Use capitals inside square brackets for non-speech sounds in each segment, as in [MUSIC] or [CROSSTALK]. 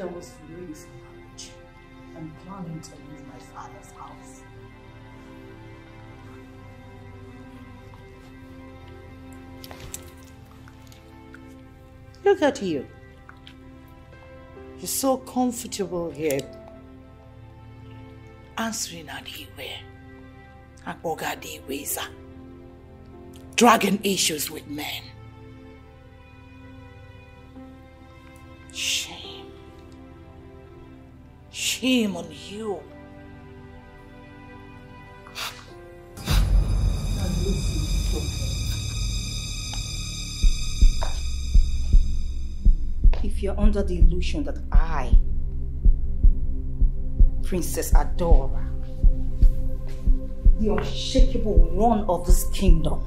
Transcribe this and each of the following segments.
I was for marriage and planning to leave my father's house. Look at you. You're so comfortable here. Answering Adiwe. Akboga Adiweza. Dragging issues with men. Shame. Shame on you. If you're under the illusion that I, Princess Adora, the unshakable one of this kingdom,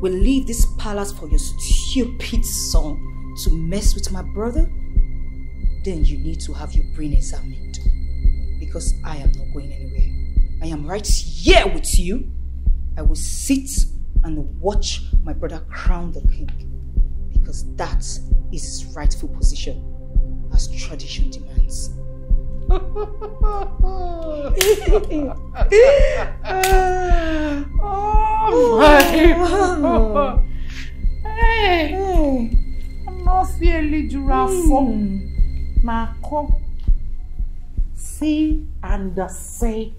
will leave this palace for your stupid son to mess with my brother, then you need to have your brain examined. Because I am not going anywhere. I am right here with you. I will sit and watch my brother crown the king. Because that is his rightful position, as tradition demands. [LAUGHS] oh my [LAUGHS] Hey! ọmọ fi elijura fọ máa kọ see and say.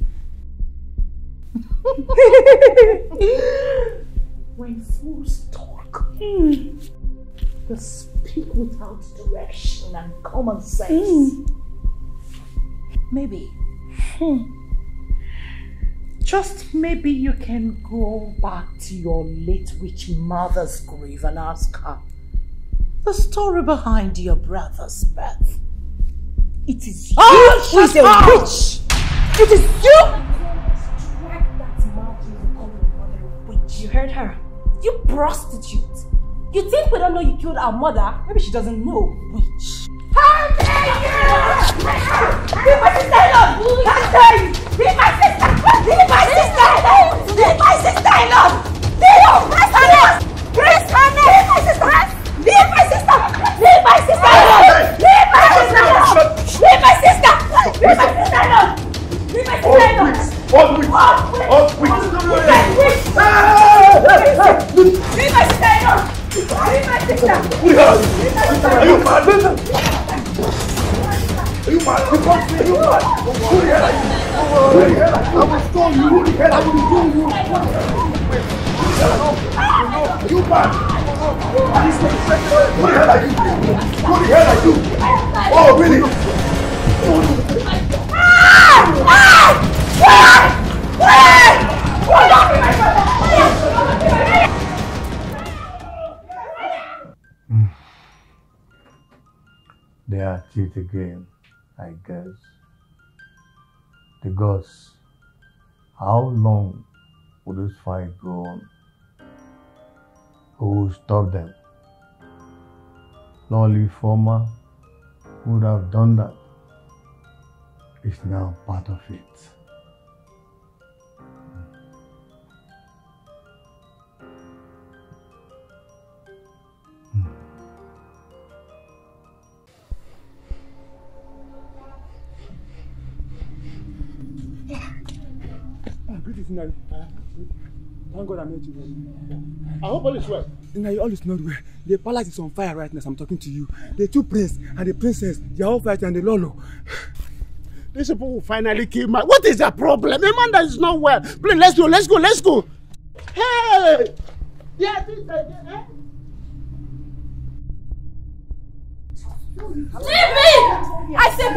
when fools talk, they speak without direction and common sense. Maybe. Just maybe you can go back to your late witch mother's grave and ask her the story behind your brother's birth. It is you Oh, who is a up! witch. It is you. You heard her. You prostitute. You think we don't know you killed our mother? Maybe she doesn't know. Witch. How dare you! Leave my sister alone! How dare you! Leave my sister! Leave my sister alone! Leave my sister alone! Leave her! Press her neck! Press her neck! Leave my sister! Leave my sister! Leave my sister alone! Leave my sister alone! Leave my sister! Leave my sister alone! Leave my sister alone! All witch! All witch! Leave my sister alone! Leave my sister! Are you mad? Are you mad? You come to me, you mad? Who the hell are you? Who the hell are you? I will stone you. Who the hell are you? Who the hell are you? You mad? Who the hell are you? Who the hell are you? Oh, really? They are at it I guess. The gods, how long will this fight go on? Who will stop them? Lolo Ifoma would have done that. Is now part of it. Greet you, Sinai. Thank God I met you. I hope all is well. Sinai, all is not well. The palace is on fire right now as I'm talking to you. The two princes and the princess, they are all fighting and the Lolo. These people will finally kill my. What is the problem? A man that is not well. Please, let's go, let's go, let's go. Hey! Yeah, this, uh, eh? Leave me! I said,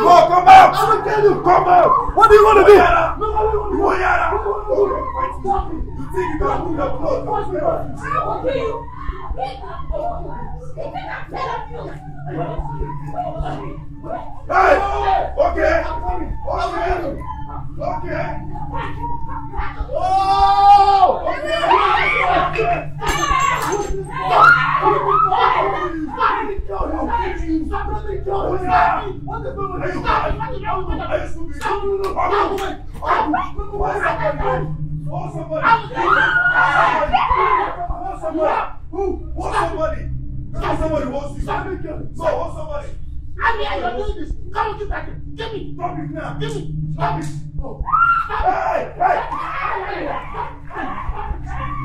No, come out! I will tell you, come out! What do you want to do? You want Yara? You think you can move your blood? Hey! Okay! Okay! Okay! Oh! Who Who? Hold somebody. Hold somebody wants you. Stop it, girl. No, hold somebody. I'm here, you're doing this. Come on, give back it. Give me. Stop it now. Give me. Stop it. Oh. Hey, hey.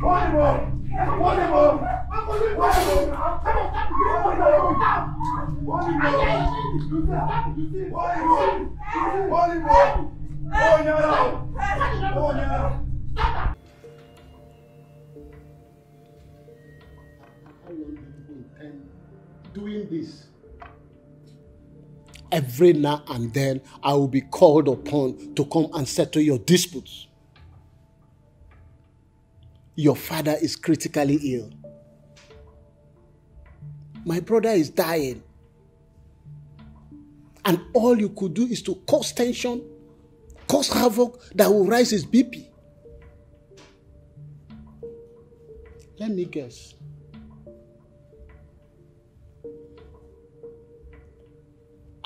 Hold him up. Hold him up. Hold him up. Hold him up. Hold him up. Hold him up. Oh, no. Oh, no. How long do you intend doing this? Every now and then, I will be called upon to come and settle your disputes. Your father is critically ill. My brother is dying. And all you could do is to cause tension, cause havoc that will rise his BP. Let me guess.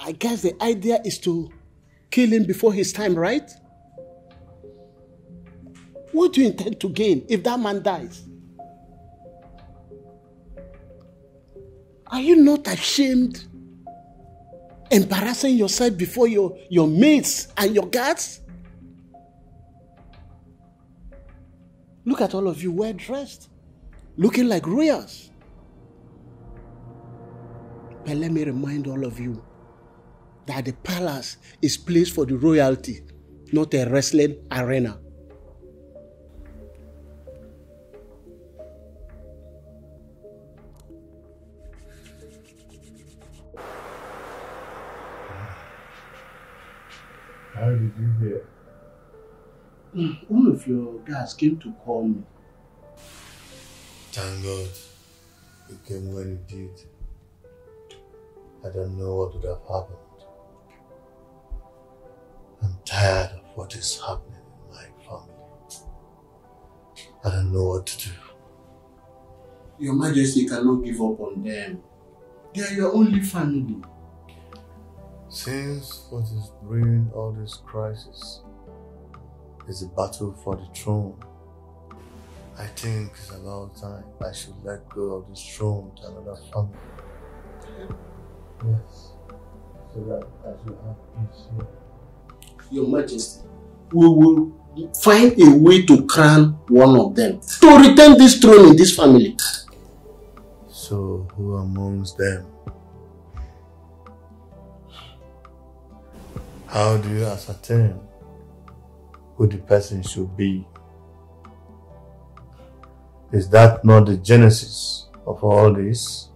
I guess the idea is to kill him before his time, right? What do you intend to gain if that man dies? Are you not ashamed embarrassing yourself before your, your mates and your guards? Look at all of you well dressed, looking like royals. But let me remind all of you that the palace is place for the royalty, not a wrestling arena. How did you hear? Hmm, one of your guys came to call me. Thank God you came when you did. I don't know what would have happened. I'm tired of what is happening in my family. I don't know what to do. Your Majesty cannot give up on them. They are your only family. Since what is bringing all this crisis is a battle for the throne, I think it's about time I should let go of this throne to another family. Yes, so that I should have peace here. Your Majesty, we will find a way to crown one of them to retain this throne in this family. So, who amongst them? How do you ascertain who the person should be? Is that not the genesis of all this?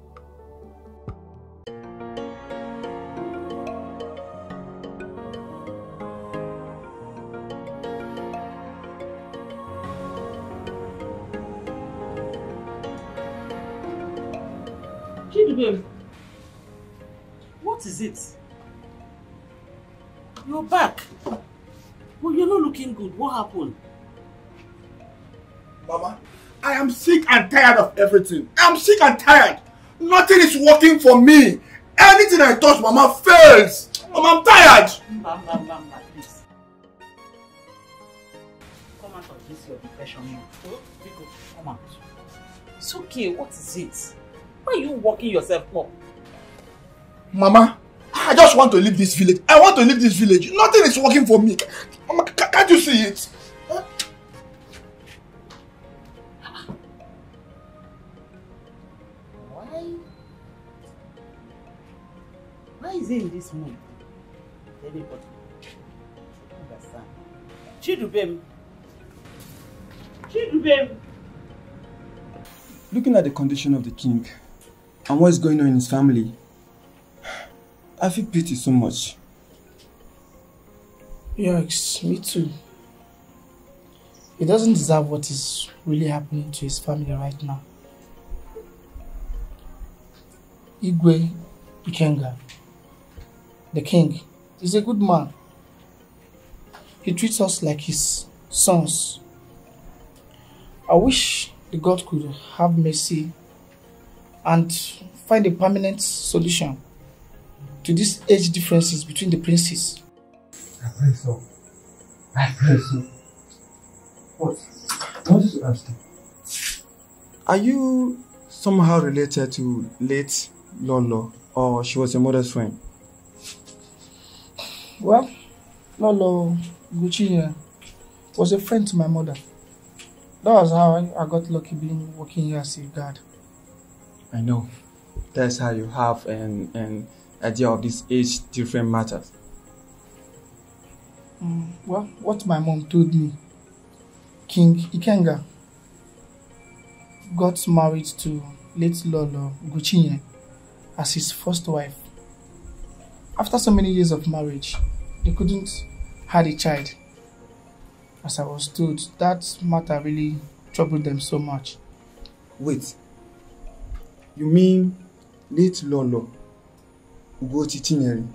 What is it? You're back. But you're not looking good. What happened? Mama, I am sick and tired of everything. I am sick and tired. Nothing is working for me. Anything I touch, Mama, fails. Mama, I'm tired. Mba, mba, please. Come out of this your depression now. Come out. It's okay. What is it? Why are you working yourself up? Mama, I just want to leave this village. I want to leave this village. Nothing is working for me. Mama, ca- can't you see it? Why? Why is he in this mood? Anybody? Understand? Chidubem. Chidubem. Looking at the condition of the king and what's going on in his family, I feel pity so much. Yes, me too. He doesn't deserve what is really happening to his family right now. Igwe Ikenga, the king, is a good man. He treats us like his sons. I wish the God could have mercy and find a permanent solution to these age differences between the princes. I pray so. I pray so. What? I want to ask you. Are you somehow related to late Lolo or she was your mother's friend? Well, Lolo Gucci was a friend to my mother. That was how I got lucky being working here as a guard. I know. That's how you have and an idea of this age different matters. Mm, well, what my mom told me, King Ikenga got married to late Lolo Guchinye as his first wife. After so many years of marriage, they couldn't have a child. As I was told, that matter really troubled them so much. Wait, you mean late Lolo Ugochi Chinyere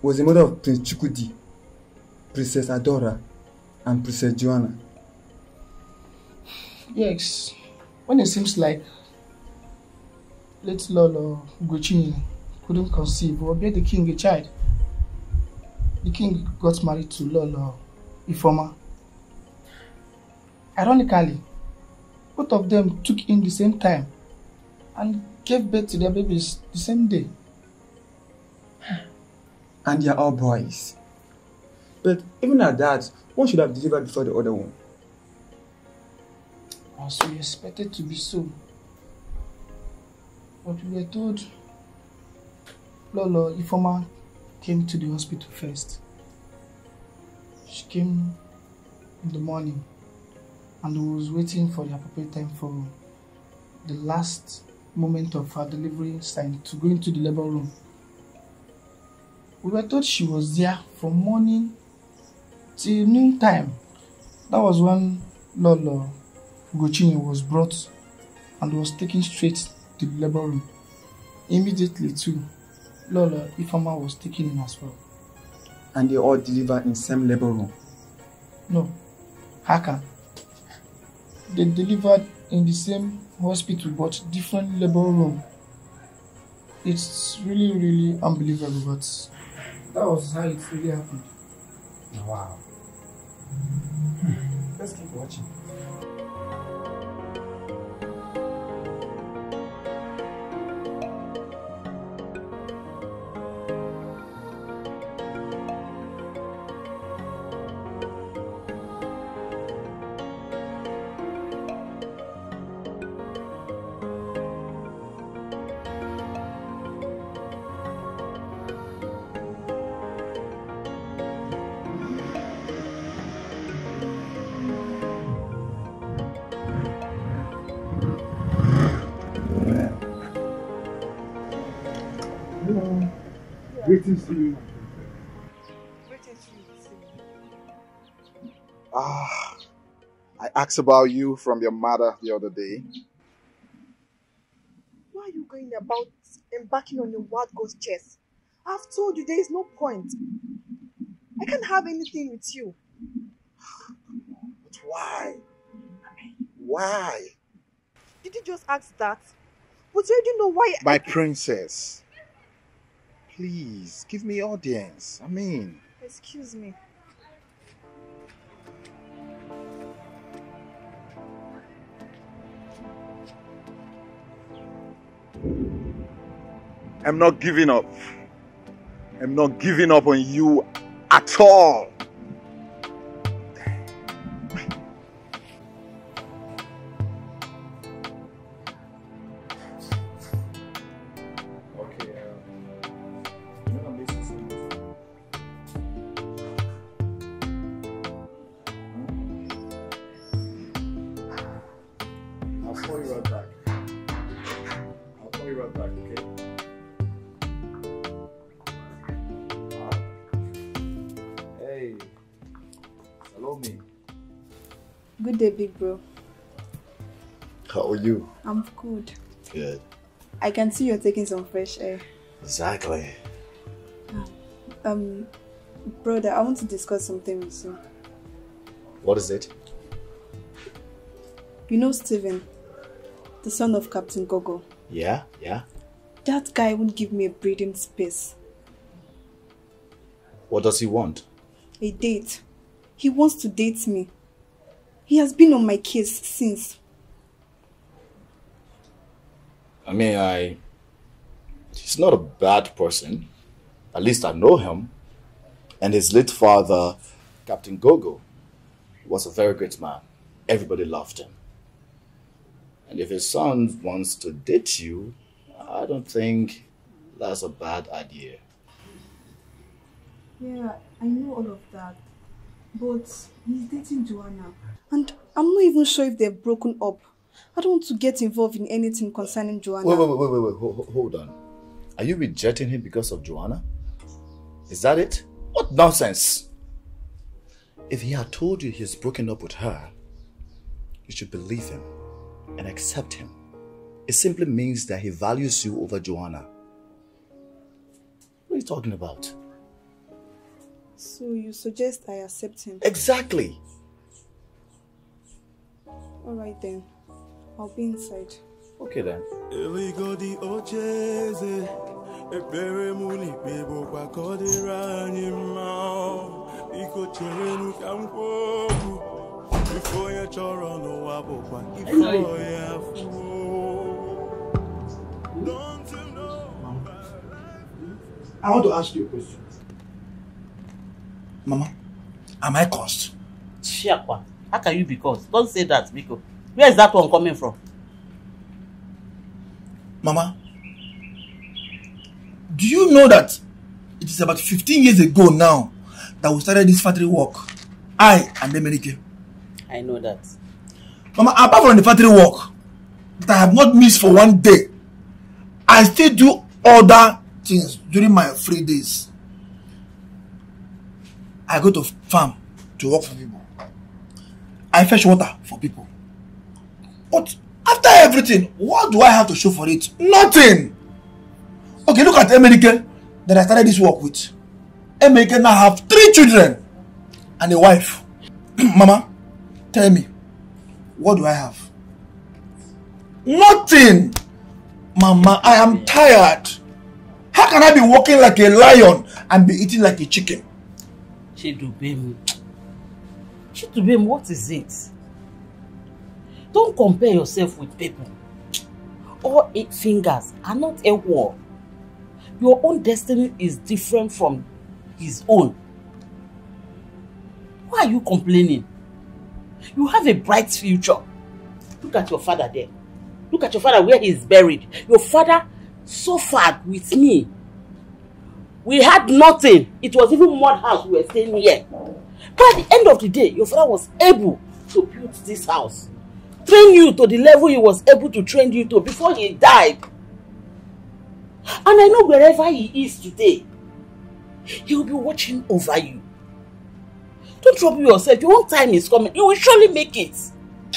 was the mother of Prince Chukudi, Princess Adora, and Princess Joanna? Yes, when it seems like late Lolo Ugochi couldn't conceive or bear the king a child, the king got married to Lolo Ifoma. Ironically, both of them took in the same time and gave birth to their babies the same day. And they are all boys. But even at that, one should have delivered before the other one. As we expected to be so. But we were told Lolo Ifoma came to the hospital first. She came in the morning and was waiting for the appropriate time for the last moment of her delivery sign to go into the labor room. We were told she was there from morning till noon time. That was when Lolo Gochinyo was brought and was taken straight to the labor room. Immediately too, Lolo Ifoma was taken in as well. And they all delivered in same labor room? No, Haka. They delivered in the same hospital but different labor room. It's really, really unbelievable, but that was how it really happened. Wow. Let's keep watching. Greetings to you. Ah, I asked about you from your mother the other day. Why are you going about embarking on your wild goose chase? I've told you there is no point. I can't have anything with you. But why? Why? Did you just ask that? But you already know why. My I... princess. Please, give me audience. I mean, Excuse me. I'm not giving up. I'm not giving up on you at all. Can see you're taking some fresh air. Exactly. Um, brother, I want to discuss something with you. What is it? You know Steven, the son of Captain Gogo. Yeah, yeah. That guy won't give me a breathing space. What does he want? A date. He wants to date me. He has been on my case since. I mean, I. He's not a bad person. At least I know him. And his late father, Captain Gogo, was a very great man. Everybody loved him. And if his son wants to date you, I don't think that's a bad idea. Yeah, I know all of that. But he's dating Joanna. And I'm not even sure if they've broken up. I don't want to get involved in anything concerning Joanna. Wait, wait, wait, wait, wait, hold, hold on. Are you rejecting him because of Joanna? Is that it? What nonsense! If he had told you he's broken up with her, you should believe him and accept him. It simply means that he values you over Joanna. What are you talking about? So you suggest I accept him? Exactly. Alright then. I'll be inside. Okay then. Ekpere mụ n'ikpe bụkwa ka ọ dịrị anyị mma biko cherenụ ka m kwuo okwu ife onye chọrọ n'ụwa bụkwa ife onye I want to ask you a question. Mama, am I cursed? Shiakwa, how can you be cursed? Don't say that, Biko. Where is that one coming from? Mama, do you know that it is about 15 years ago now that we started this factory work? I and Emerike. I know that. Mama, apart from the factory work that I have not missed for one day, I still do other things during my free days. I go to farm to work for people. I fetch water for people. But after everything, what do I have to show for it? Nothing. Okay, look at Emerike that I started this work with. Emerike now have three children and a wife. [CLEARS THROAT] Mama, tell me, what do I have? Nothing. Mama, I am tired. How can I be walking like a lion and be eating like a chicken? Chidubem. Chidubem, what is it? Don't compare yourself with people. All eight fingers are not equal. Your own destiny is different from his own. Why are you complaining? You have a bright future. Look at your father there. Look at your father where he is buried. Your father suffered with me. We had nothing. It was even mud house we were staying here. But at the end of the day, your father was able to build this house. Train you to the level he was able to train you to before he died. And I know wherever he is today, he will be watching over you. Don't trouble yourself. Your own time is coming. You will surely make it.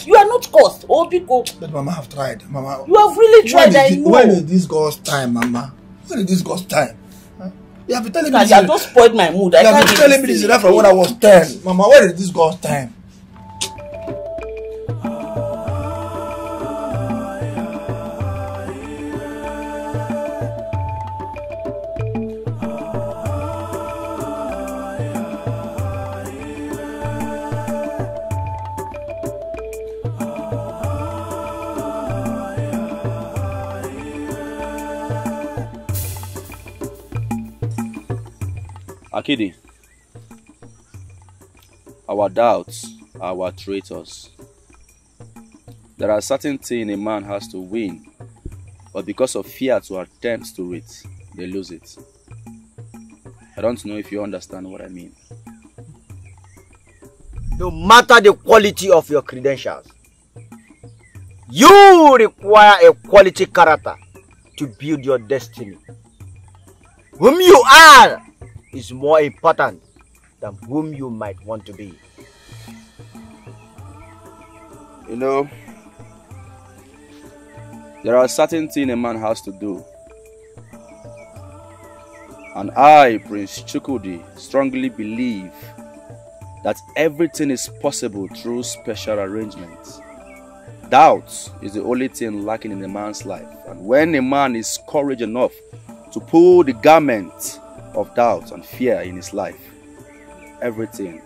You are not cursed. Oh, people. But Mama have tried. Mama. You have really tried. I know. when is this God's time, Mama? When is this God's time? Huh? You have been telling me You this. have just spoiled my mood. I You have been telling me this from when I was 10. Mama, when is this God's time? Akidi, our doubts are our traitors. There are certain things a man has to win, but because of fear to attempt to it, they lose it. I don't know if you understand what I mean. no matter the quality of your credentials, you require a quality character to build your destiny. Whom you are is more important than whom you might want to be. You know, there are certain things a man has to do. And I, Prince Chukwudi, strongly believe that everything is possible through special arrangements. Doubt is the only thing lacking in a man's life. And when a man is courage enough to pull the garment of doubt and fear in his life, everything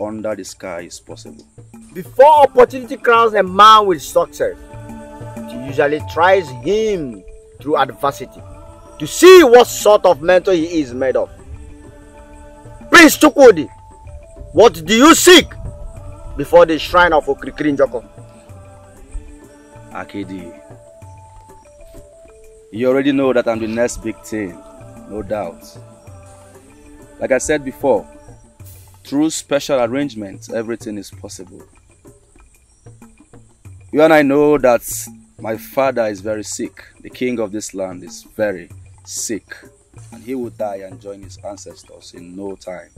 under the sky is possible. Before opportunity crowns a man with success, it she usually tries him through adversity to see what sort of mentor he is made of. Prince Chukwudi, what do you seek before the shrine of Okrikiri Njoko? Akidi, you already know that I'm the next big thing, no doubt. Like I said before, through special arrangements, everything is possible. You and I know that my father is very sick. The king of this land is very sick. And he will die and join his ancestors in no time.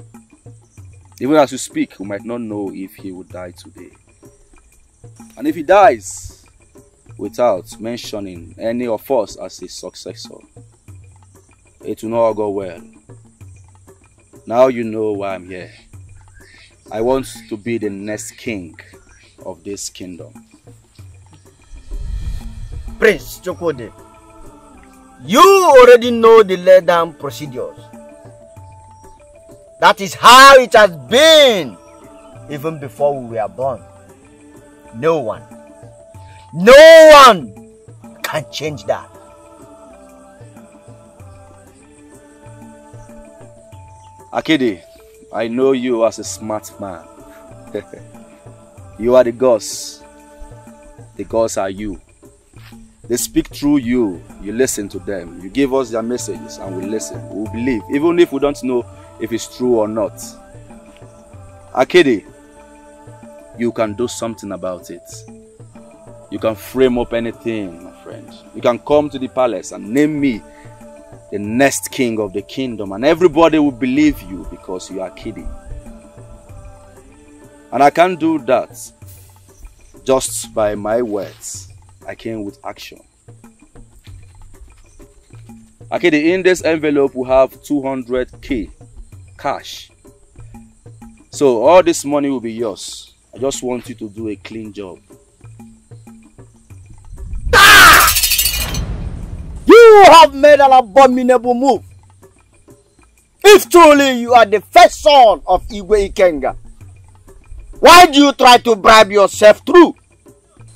Even as we speak, we might not know if he will die today. And if he dies without mentioning any of us as his successor, it will not go well. Now you know why I'm here. I want to be the next king of this kingdom. Prince Chukwudi, you already know the lay down procedures. That is how it has been even before we were born. No one, no one can change that. Akidi, I know you as a smart man. [LAUGHS] you are the gods. The gods are you. They speak through you. You listen to them. You give us their messages and we listen. We believe, even if we don't know if it's true or not. Akidi, you can do something about it. You can frame up anything, my friend. You can come to the palace and name me the next king of the kingdom, and everybody will believe you because you are kidding. And I can't do that just by my words. I came with action. Okay, in this envelope we have 200k cash. So all this money will be yours. I just want you to do a clean job. You have made an abominable move. If truly you are the first son of Igwe Ikenga, why do you try to bribe yourself through?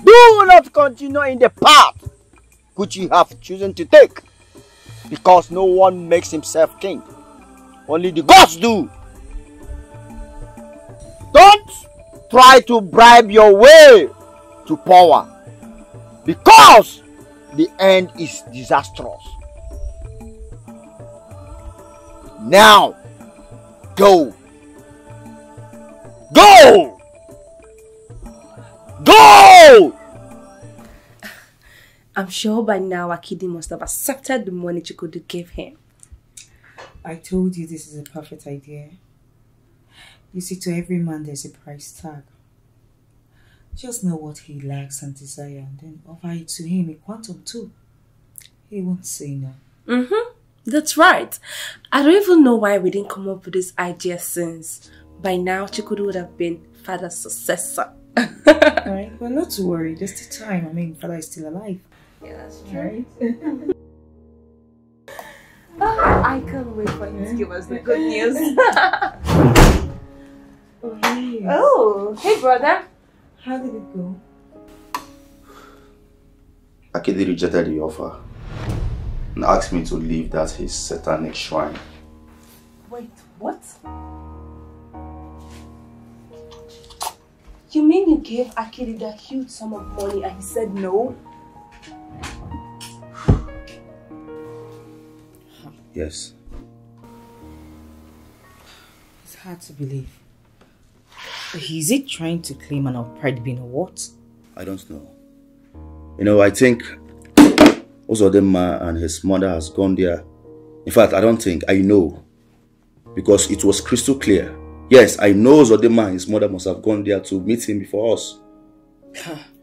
Do not continue in the path which you have chosen to take, because no one makes himself king. Only the gods do. Don't try to bribe your way to power, because the end is disastrous. Now, go. Go! Go! [LAUGHS] I'm sure by now Akidi must have accepted the money Chukwudi gave him. I told you this is a perfect idea. You see, to every man there's a price tag. Just know what he lacks and desire and then offer it to him in quantum too. He won't say no. Mm-hmm. That's right. I don't even know why we didn't come up with this idea since. By now, Chukwudi would have been father's successor. [LAUGHS] Alright, well not to worry, there's still time. I mean father is still alive. Yeah, that's Right? [LAUGHS] I can't wait for him to give us the good news. [LAUGHS] oh, yes. oh, hey brother. How did it go? Akidi rejected the offer and asked me to leave that his satanic shrine. Wait, what? You mean you gave Akidi that huge sum of money and he said no? Yes. It's hard to believe. Is he trying to claim an upright being or what? I don't know. You know, I think Uzodima and his mother has gone there. In fact, I don't think, I know. Because it was crystal clear. Yes, I know Uzodima and his mother must have gone there to meet him before us.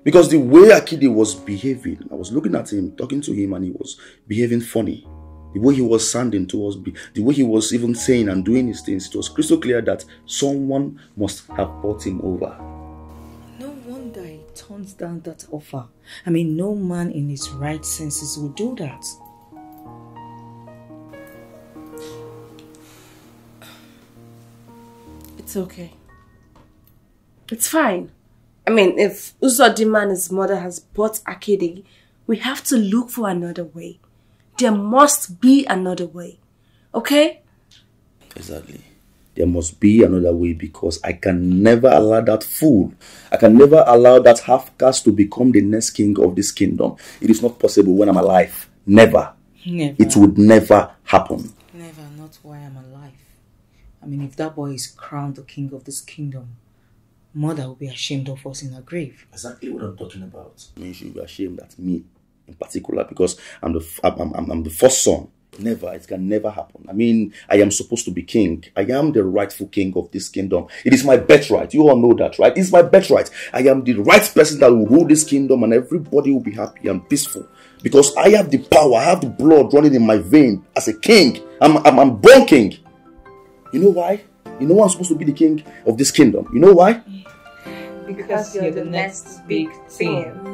Because the way Akidi was behaving, I was looking at him, talking to him, and he was behaving funny. The way he was sounding towards me, the way he was even saying and doing his things, it was crystal clear that someone must have brought him over. No wonder he turns down that offer. I mean, no man in his right senses would do that. It's okay. It's fine. I mean, if Uzodima and his mother has bought Akidi, we have to look for another way. There must be another way. Okay? Exactly. There must be another way because I can never allow that fool, I can never allow that half caste to become the next king of this kingdom. It is not possible when I'm alive. Never. Never. It would never happen. Never, not while I'm alive. I mean, if that boy is crowned the king of this kingdom, mother will be ashamed of us in her grave. Exactly what I'm talking about. I mean, you should be ashamed at me in particular because I'm the I'm, I'm, I'm the first son. Never, it can never happen. I mean, I am supposed to be king. I am the rightful king of this kingdom. It is my birthright. You all know that, right? It's my birthright. I am the right person that will rule this kingdom and everybody will be happy and peaceful. Because I have the power, I have the blood running in my vein as a king. I'm, I'm, I'm born king. You know why? You know I'm supposed to be the king of this kingdom? You know why? Because you're the next big thing.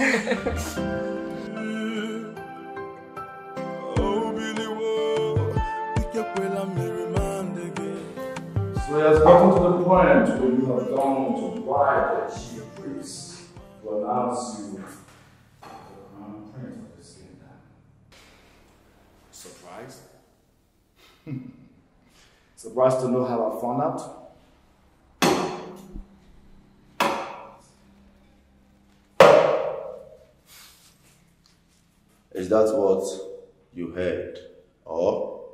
So he has gotten to the point where you have gone to bribe the chief priest to announce you the crown prince of this kingdom. Surprised? [LAUGHS] Surprised to know how I found out? That what you heard? Or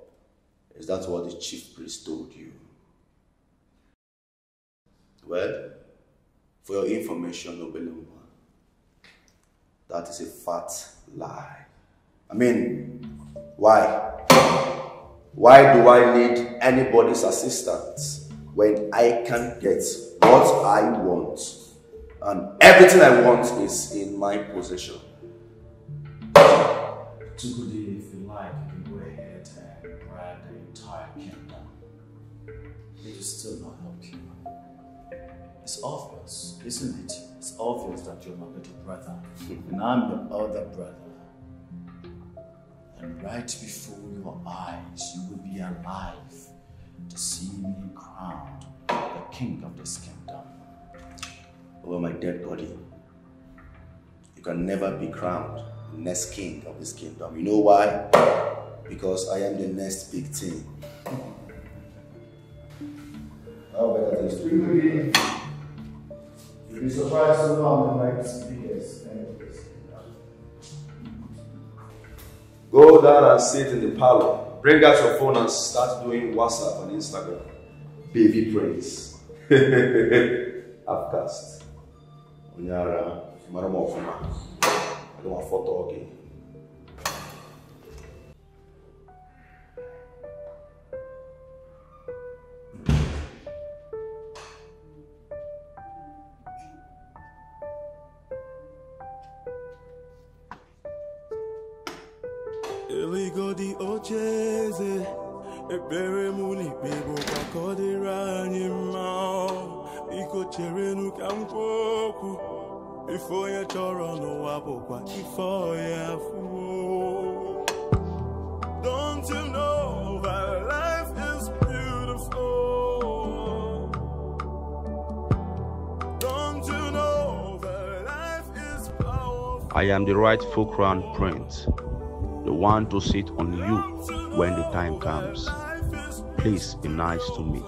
is that what the chief priest told you? Well, for your information, Nobeluma, that is a fat lie. I mean, why? Why do I need anybody's assistance when I can get what I want? And everything I want is in my possession. Chukwudi, if you like, you can go ahead and grab the entire kingdom. It will still not help you. It's obvious, isn't it? It's obvious that you're my little brother, [LAUGHS] and I'm your other brother. And right before your eyes, you will be alive to see me crowned the king of this kingdom. Over my dead body. You can never be crowned next king of this kingdom. You know why? Because I am the next big thing. How better than Chukwudi, you'll be surprised to know I'm the next biggest king of this. Go down and sit in the parlor. Bring out your phone and start doing WhatsApp and Instagram. Baby praise. [LAUGHS] Upcast. Onyara, mara de uma foto aqui. The rightful crown prince, the one to sit on you when the time comes. Please be nice to me.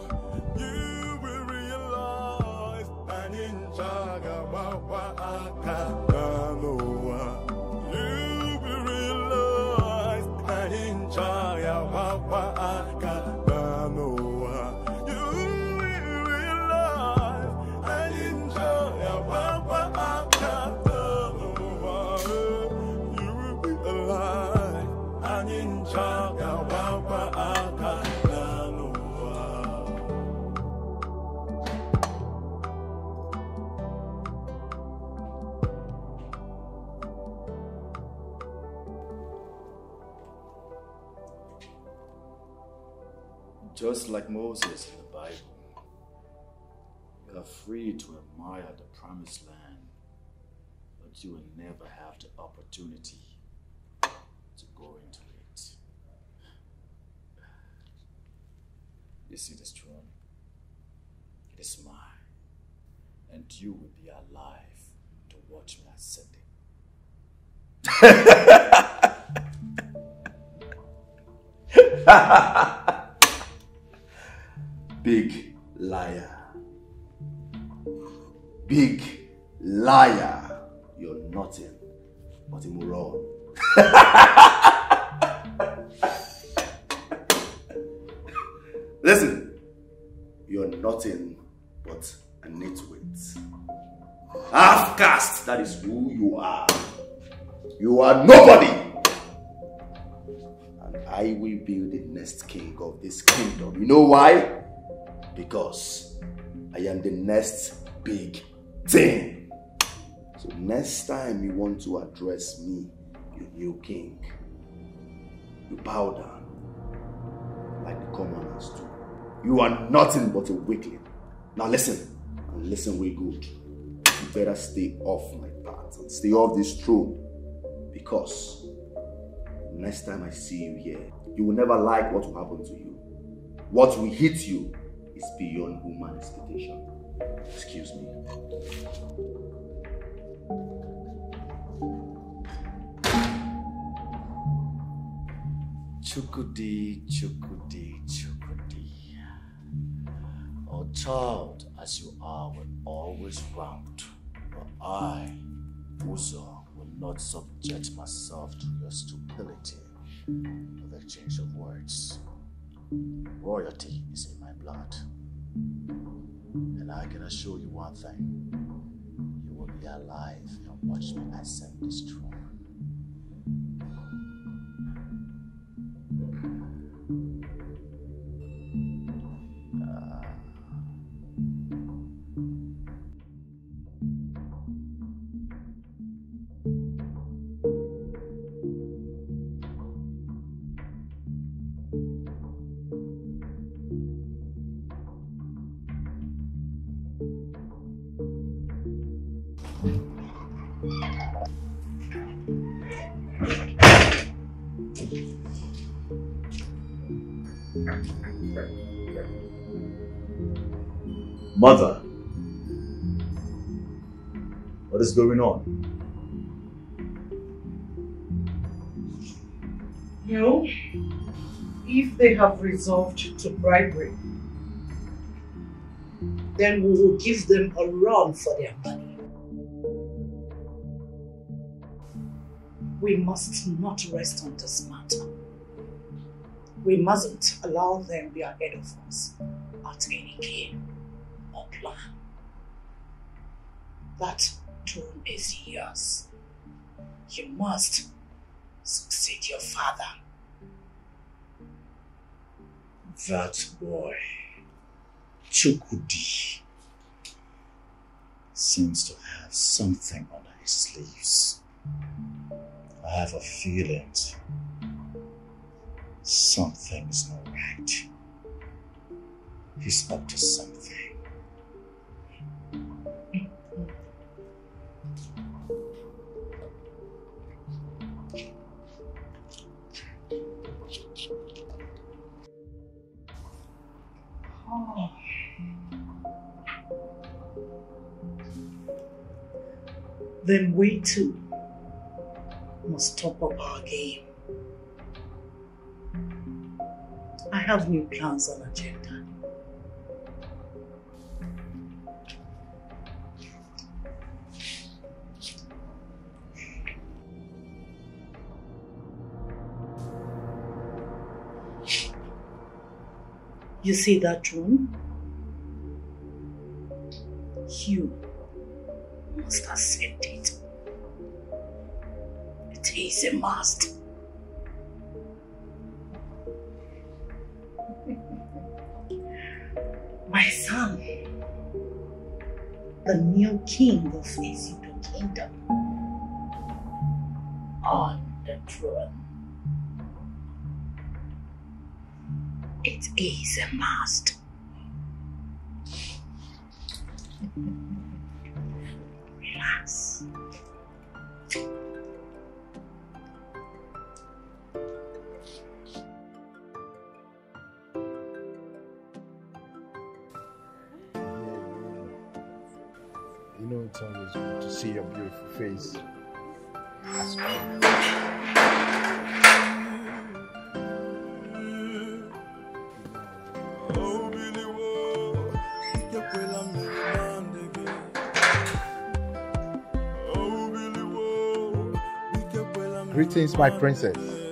[LAUGHS] Big liar. Big liar. Nobody. And I will be the next king of this kingdom. You know why? Because I am the next big thing. So next time you want to address me, you new king, you bow down like the commoners do. You are nothing but a weakling. Now listen, and listen way good. You better stay off my path and stay off this throne because next time I see you here, you will never like what will happen to you. What will hit you is beyond human expectation. Excuse me. Chukwudi, chukwudi, chukwudi. Oh, child as you are will always round, but I, Uzo, not subject myself to your stupidity with exchange of words. Royalty is in my blood. And I can assure you one thing. You will be alive and watch me ascend this throne. Mother, what is going on? No. If they have resolved to bribery, then we will give them a run for their money. We must not rest on this matter. We mustn't allow them be ahead of us at any game That throne is yours. You must succeed your father. That boy, Chukwudi, seems to have something under his sleeves. I have a feeling something's not right. He's up to something. Then we too must top up our game. I have new plans on agenda. You see that room? You must accept it. It is a must. [LAUGHS] My son, the new king of Ezido Kingdom, on the throne. It is a must. Relax. You know it's always good to see your beautiful face. Greetings, my princess.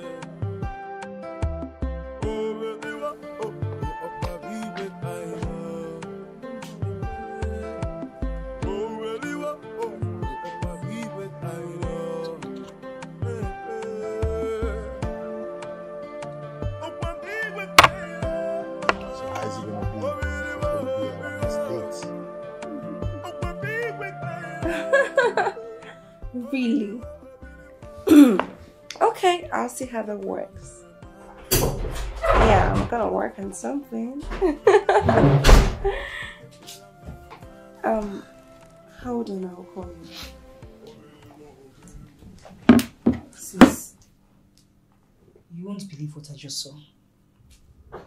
How that works. Yeah, I'm gonna work [LAUGHS] on something. um, hold on, I'll call you. Sis, you won't believe what I just saw.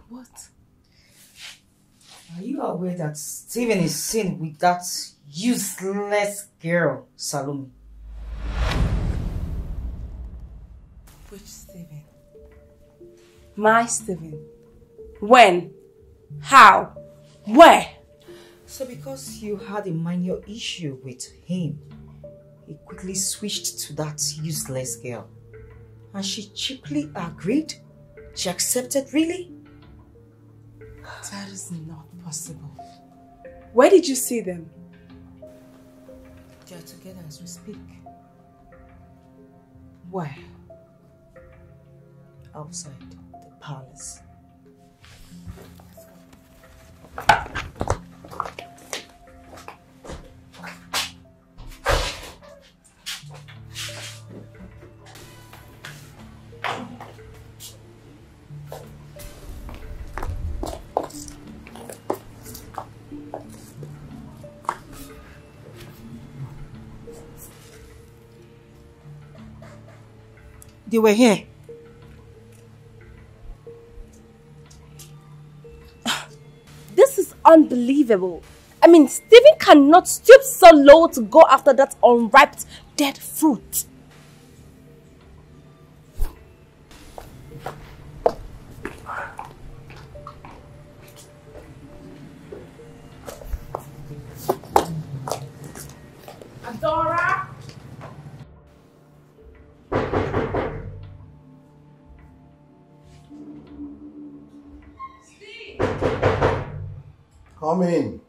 What? Are you aware that Steven is seen with that useless girl, Salome? My Steven. When? How? Where? So because you had a minor issue with him, he quickly switched to that useless girl. And she cheaply agreed? She accepted, really? That is not possible. Where did you see them? They are together as we speak. Where? Outside palace. They were here. Unbelievable. I mean, Stephen cannot stoop so low to go after that unripe dead fruit. In.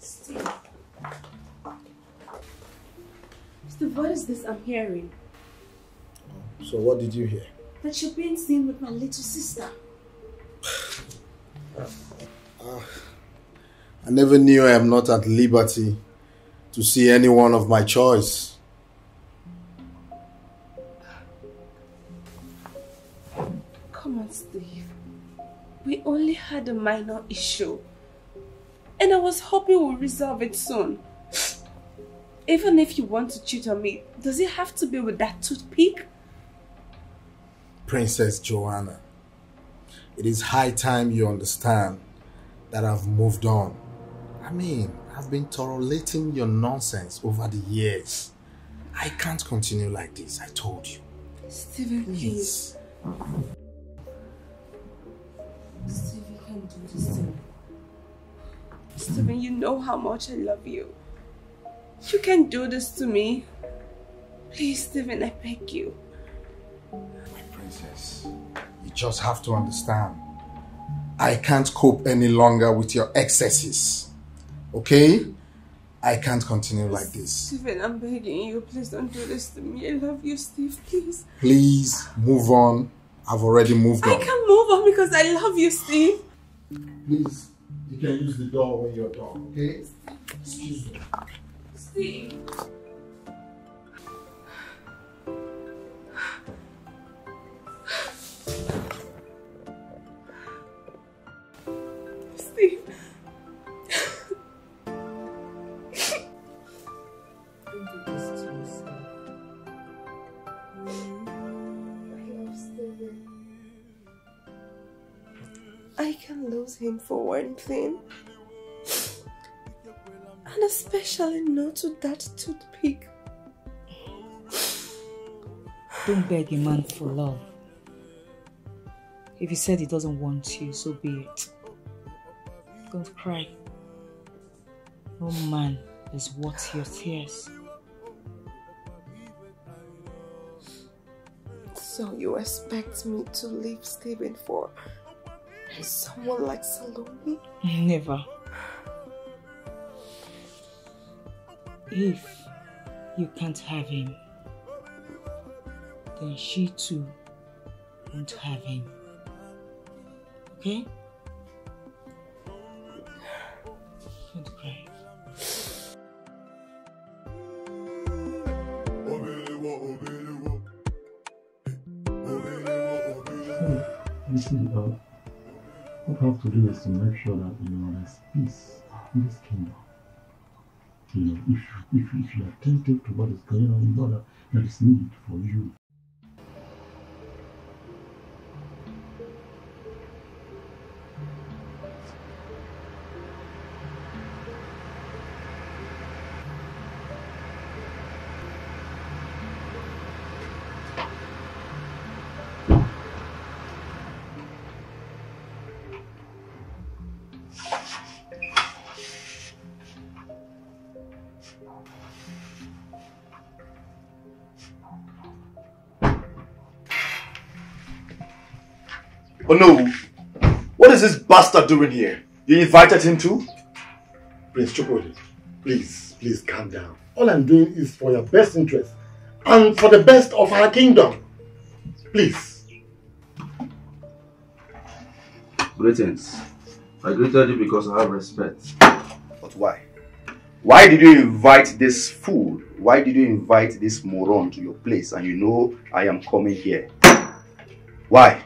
Steve. Steve, what is this I'm hearing? So what did you hear? That you're being seen with my little sister. Ah, I never knew I am not at liberty to see anyone of my choice. We only had a minor issue. And I was hoping we'll resolve it soon. [SIGHS] Even if you want to cheat on me, does it have to be with that toothpick? Princess Joanna, it is high time you understand that I've moved on. I mean, I've been tolerating your nonsense over the years. I can't continue like this, I told you. Steven, please. Steve, you can't do this to me. Steven, you know how much I love you. You can't do this to me. Please, Steven, I beg you. My princess, you just have to understand. I can't cope any longer with your excesses. Okay? I can't continue like this. Steven, I'm begging you. Please don't do this to me. I love you, Steve. Please. Please move on. I've already moved on. I can't move on because I love you, Steve. Please, you can use the door when you're done, okay? Excuse me. Steve. Steve. I love Steven. I can't lose him for one thing. And especially not to that toothpick. Don't beg a man for love. If he said he doesn't want you, so be it. Don't cry. No man is worth your tears. So you expect me to leave Stephen for someone like Salome? Never. If you can't have him, then she too won't have him. Okay? Don't cry. Listen, uh, what we have to do is to make sure that you know there's peace in this kingdom. You know, if if, if you are attentive to what is going on, in that there is need for you this bastard doing here? You invited him to? Prince Chukwudi, please, please calm down. All I'm doing is for your best interest and for the best of our kingdom. Please. Greetings. I greeted you because I have respect. But why? Why did you invite this fool? Why did you invite this moron to your place and you know I am coming here? Why?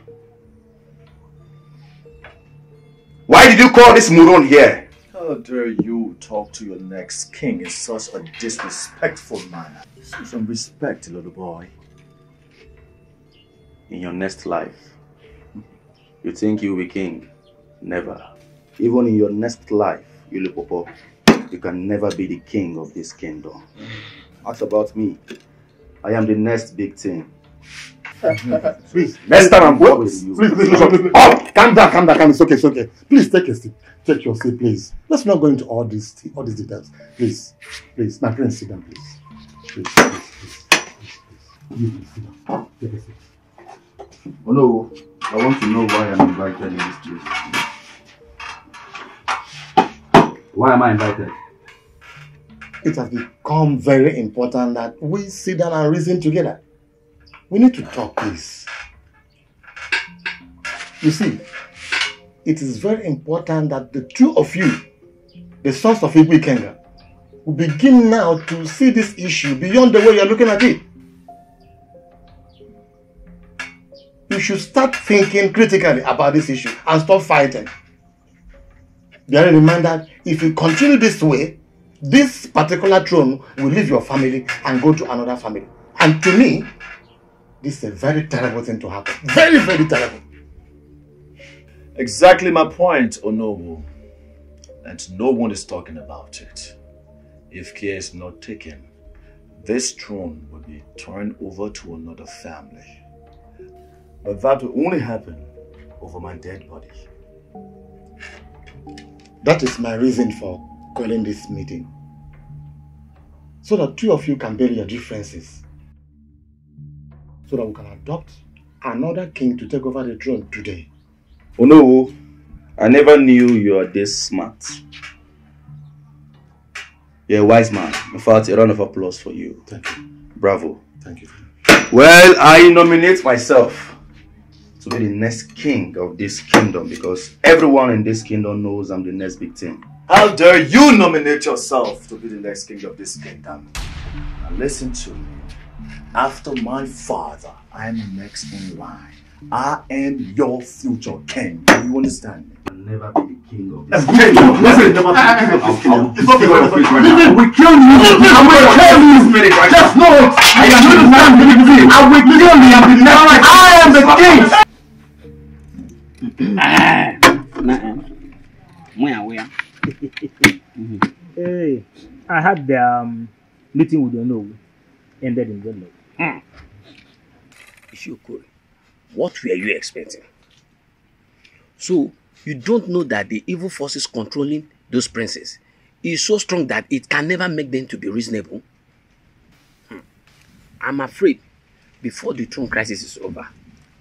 Why did you call this moron here? How dare you talk to your next king in such a disrespectful manner? Show some respect, little boy. In your next life, you think you'll be king? Never. Even in your next life, Yulipopo, you can never be the king of this kingdom. Ask about me. I am the next big thing. Please. Next time I'm Wait, coming please, to you. please, please, please, please. Oh, calm down, calm down, calm down. It's okay, it's okay. Please take a seat. Take your seat, please. Let's not go into all these all these details. Please, please. My friend, sit down, please. Please, please, please. please, please. You please sit down. Take a seat. Oh no, I want to know why I'm invited in this place. Why am I invited? It has become very important that we sit down and reason together. We need to talk, please. You see, it is very important that the two of you, the sons of Igwe Ikenga, will begin now to see this issue beyond the way you're looking at it. You should start thinking critically about this issue and stop fighting. In mind that if you continue this way, this particular throne will leave your family and go to another family. And to me, this is a very terrible thing to happen. [LAUGHS] Very, very terrible. Exactly my point, Onowu. And no one is talking about it. If care is not taken, this throne will be turned over to another family. But that will only happen over my dead body. That is my reason for calling this meeting. So that two of you can bury your differences. So that we can adopt another king to take over the throne today. Oh no, I never knew you are this smart. You're a wise man. In fact, a round of applause for you. Thank you. Bravo. Thank you. Well, I nominate myself to be the next king of this kingdom because everyone in this kingdom knows I'm the next big thing. How dare you nominate yourself to be the next king of this kingdom? Now listen to me. After my father, I am next in line. I am your future king. Do you understand me? I'll never be the king of this Hey, kingdom. listen, never be the king of this kingdom. It's not I'll- I'll- fair. I'll- I'll- We kill you. I will kill you. Just know it. I am the man. I will kill you. I am the king. na [LAUGHS] hey, I had the um, meeting with Onowu ended in good luck. Ishiokuri, what were you expecting? So, you don't know that the evil forces controlling those princes is so strong that it can never make them to be reasonable? Hmm. I'm afraid before the throne crisis is over,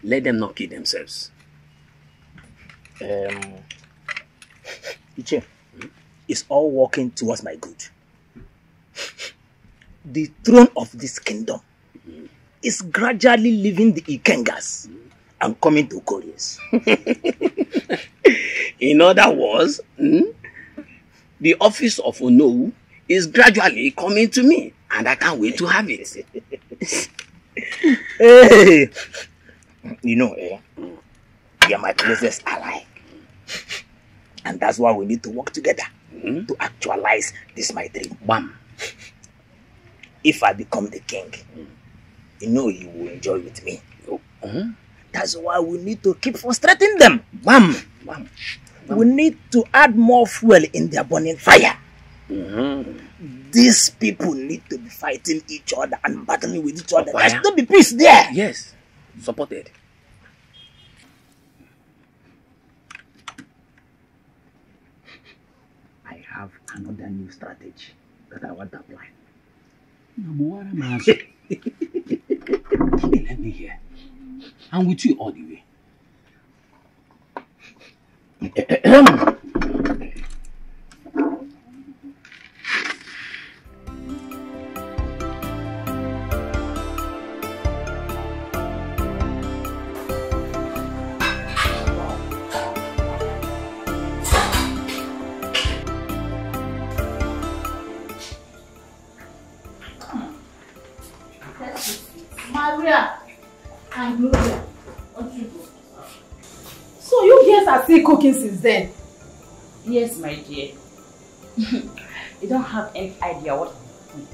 let them not kill themselves. Um, Iche, it's all working towards my good. The throne of this kingdom is gradually leaving the Ikengas and coming to Koreans. [LAUGHS] In other words, hmm, the office of Onowu is gradually coming to me, and I can't wait to have it. [LAUGHS] hey, you know, eh, you're my closest ally. And that's why we need to work together to actualize this my dream. Bam. If I become the king, you know you will enjoy with me. That's why we need to keep frustrating them. Bam. Bam. We need to add more fuel in their burning fire. These people need to be fighting each other and battling with each other. There's no be peace there. Yes, supported. I have another new strategy that I want to apply. Nabuwara Mazo. Let me hear. I'm with you all the way. [CLEARS THROAT] Gloria, you? So you guys are still cooking since then? Yes, my dear. [LAUGHS] you don't have any idea what I'm cooking.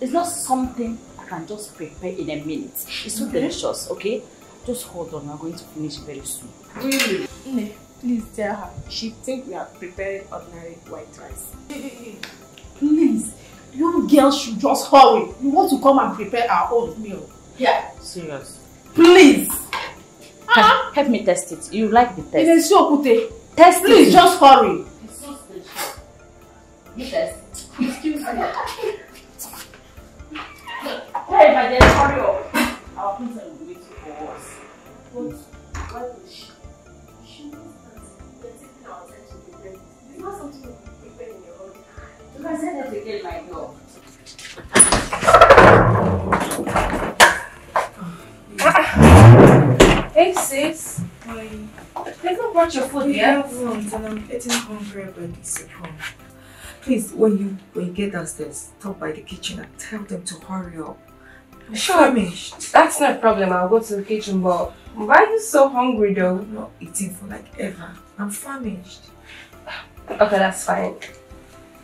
It's not something I can just prepare in a minute. It's so Okay. delicious, okay? Just hold on, we're going to finish very soon. Really? Nne, please tell her. She think we are preparing ordinary white rice. Please, you girls should just hurry. We want to come and prepare our own meal. Yeah. Serious. Please. Help, ah. help me test it. You like the test? It is so pute. Test Please, it. just hurry. It's so delicious. You test. Excuse me. Hey, my dear, hurry up. Our princess will be waiting for us. But why would she? She knows that we're taking our time to prepare. It's not something we prepare in your own. You can say that again, my Hey sis. Hi. They not brought your food yet. have lunch and I'm getting hungry by this home. Please, when you when you get downstairs, stop by the kitchen and tell them to hurry up. I'm Sure. famished. That's not a problem. I'll go to the kitchen, but why are you so hungry though? I'm not eating for like ever. I'm famished. Okay, that's fine.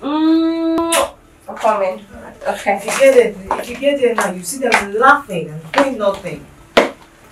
Mm, I'm coming. Okay. If you get it, if you get there now, you see them laughing and doing nothing.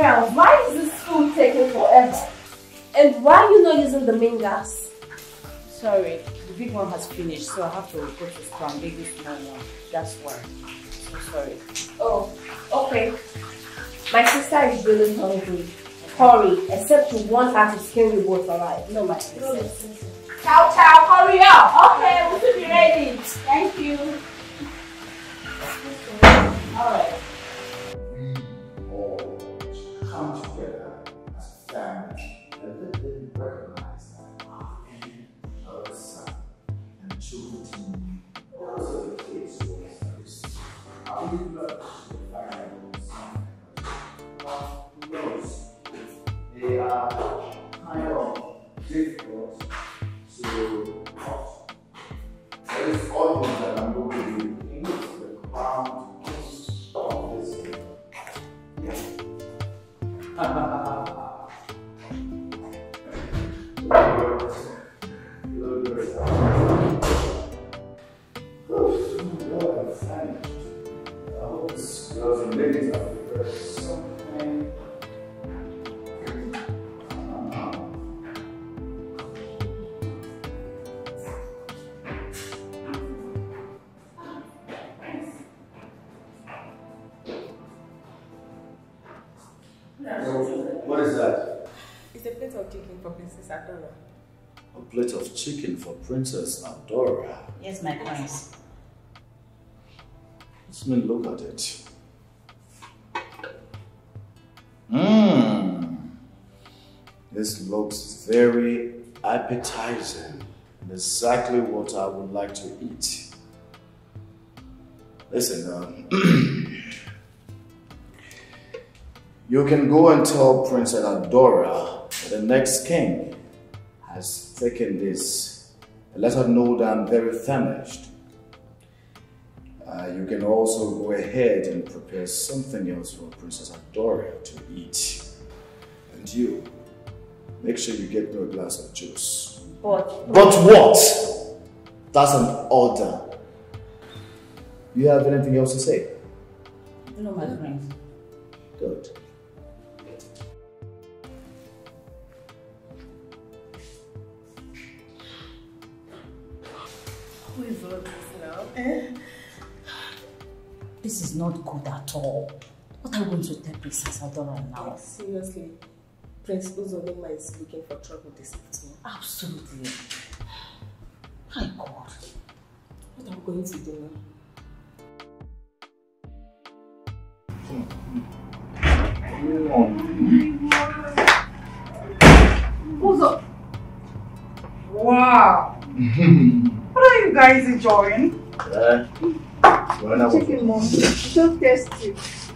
Yeah, why is this food taking forever? And why are you not using the main gas? Sorry, the big one has finished, so I have to go to store and make this small one. That's why. So sorry. Oh, okay. My sister is really hungry. Hurry, except you want her to skin you both alive. No, my sister. Chow chow, hurry up. Okay, we should be ready. Thank you. Alright. Princess Adora. Yes, my prince. Let's me look at it. Mmm. This looks very appetizing. and Exactly what I would like to eat. Listen, um, [CLEARS THROAT] you can go and tell Princess Adora that the next king has taken this. Let her know that I'm very famished. Uh, you can also go ahead and prepare something else for Princess Adora to eat. And you, make sure you get me a glass of juice. But. But what? That's an order. You have anything else to say? No, my prince. Good. Who is all this now? Eh? This is not good at all. What are we going to tell Princess Adora now? Ah, seriously, Prince Uzodima is looking for trouble this afternoon. Absolutely. My God. What are we going to do now? Hmm. Hmm. Hmm. Uzo. Wow. [LAUGHS] what are you guys enjoying? Yeah. Chicken mom. So tasty. Who's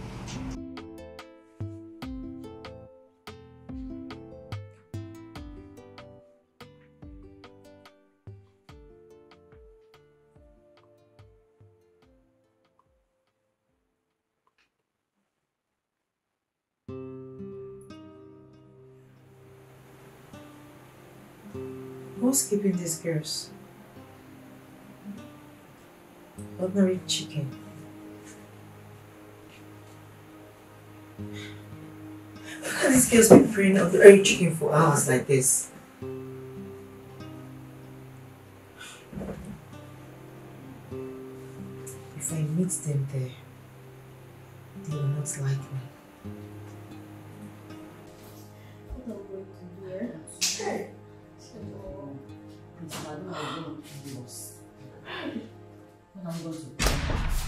keeping these girls? Ordinary chicken. How can these girls be praying ordinary chicken for hours like this? If I meet them there, they will not like me. What are we going to do, Hey.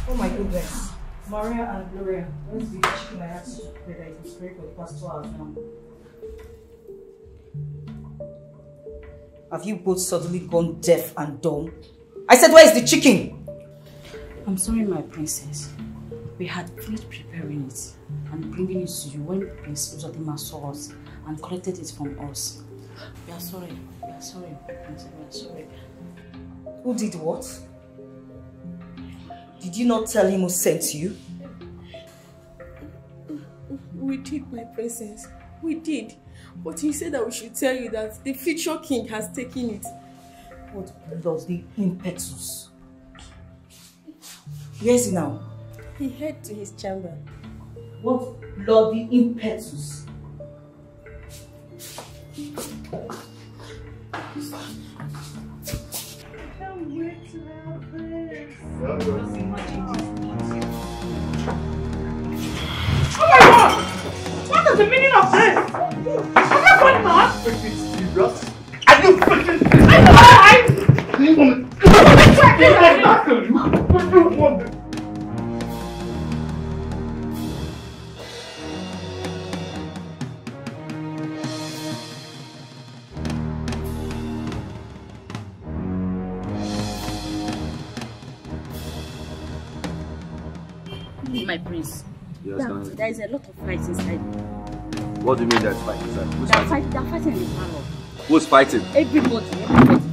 Oh my goodness. Maria and Gloria, when's the chicken I had to prepare that it was prepared for the past two hours now? Have you both suddenly gone deaf and dumb? I said, where is the chicken? I'm sorry, my princess. We had finished preparing it and bringing it to you when Prince Uzodima saw us and collected it from us. We are sorry. We are sorry, princess. We are sorry. Who did what? Did you not tell him who sent you? We did, my princess. We did. But he said that we should tell you that the future king has taken it. What bloody impetus? Where is he now? He head to his chamber. What bloody impetus? I know I... Do you want to... there, darling. there is a lot of fight inside. What do you mean there's fight inside? Who's They are, fighting? fight, they are fighting in the parlor. Who's fighting? Everybody, everybody.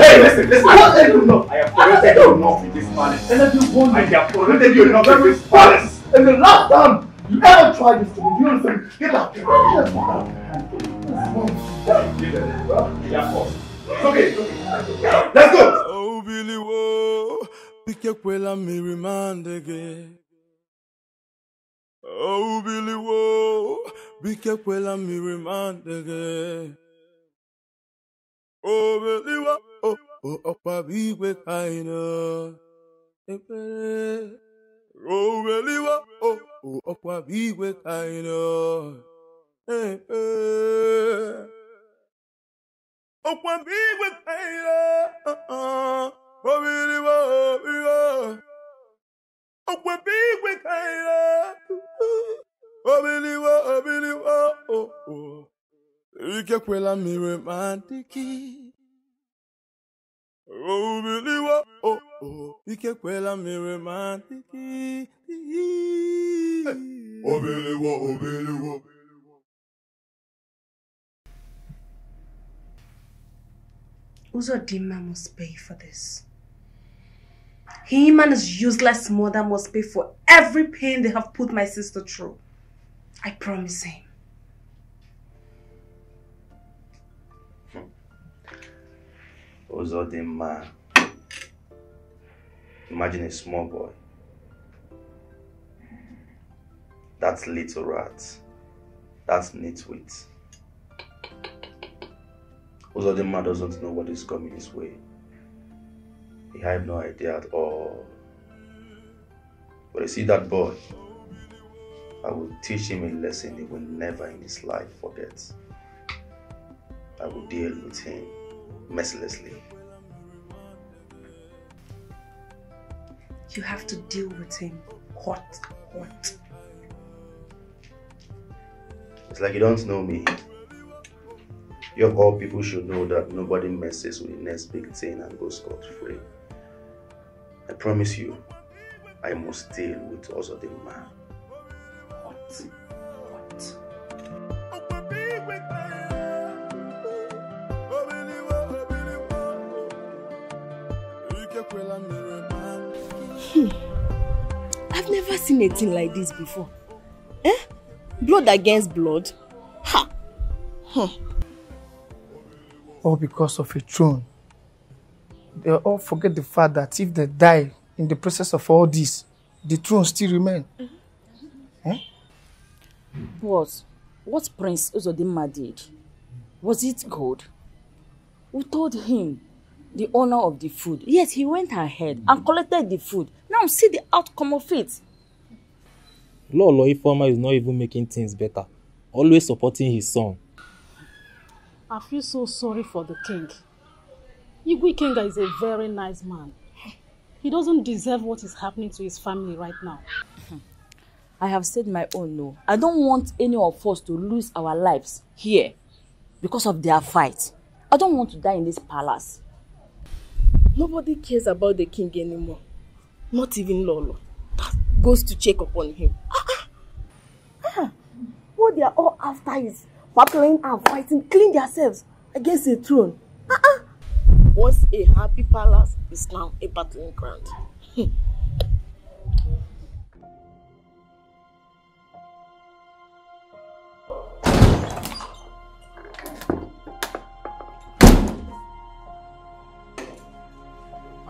Hey, listen, listen. I have corrected you enough with this palace. I have corrected you enough with this palace. And the last time you ever tried this to me, you understand? Get out. Get out. Yeah, of course. It's okay. Let's go. Oh, Billy, whoa. Pique quella mi rimanda che. Oh, Billy, whoa, bike kwela mmiri ma ndege. Oh, Billy, whoa, oh, oh, ọkwa bụ igwe ka anyị nọ. Ekpere. Oh, Billy, whoa, oh, oh, ọkwa bụ igwe ka anyị nọ. Ekpere. Ọkwa bụ igwe ka anyị nọ. Oh, oh, Billy, whoa. Ọkwa bụ igwe ka anyị nọ. Obiliwo, obiliwo, oh, oh. Ike kwela mmiri ma dị gị. Obiliwo, oh, oh. Ike kwela mmiri ma dị gị. Obiliwo, obiliwo. Uzodinma must pay for this. Him and his useless mother must pay for every pain they have put my sister through. I promise him. Uzodinma. Imagine a small boy. That little rat. That nitwit. Uzodinma doesn't know what is coming his way. He have no idea at all. But you see that boy, I will teach him a lesson he will never in his life forget. I will deal with him mercilessly. You have to deal with him. Hot, hot. It's like you don't know me. You of all people should know that nobody messes with the next big thing and goes scot free. I promise you, I must deal with also the man. Hot. I've never seen a thing like this before. Eh? Blood against blood? Ha! Huh. all because of a throne. They all forget the fact that if they die in the process of all this, the throne still remain. Eh? What? What Prince Uzodinma did? Was it good? We told him the owner of the food. Yes, he went ahead and mm. collected the food. Now see the outcome of it. Lolo Ifeoma is not even making things better. Always supporting his son. I feel so sorry for the king. Igwe Ikenga is a very nice man. He doesn't deserve what is happening to his family right now. I have said my own no. I don't want any of us to lose our lives here because of their fight. I don't want to die in this palace. Nobody cares about the king anymore. Not even Lolo. That goes to check upon him. Ah, what they are all after is battling and fighting, killing themselves against the throne. Uh-uh. Once a happy palace is now a battling ground.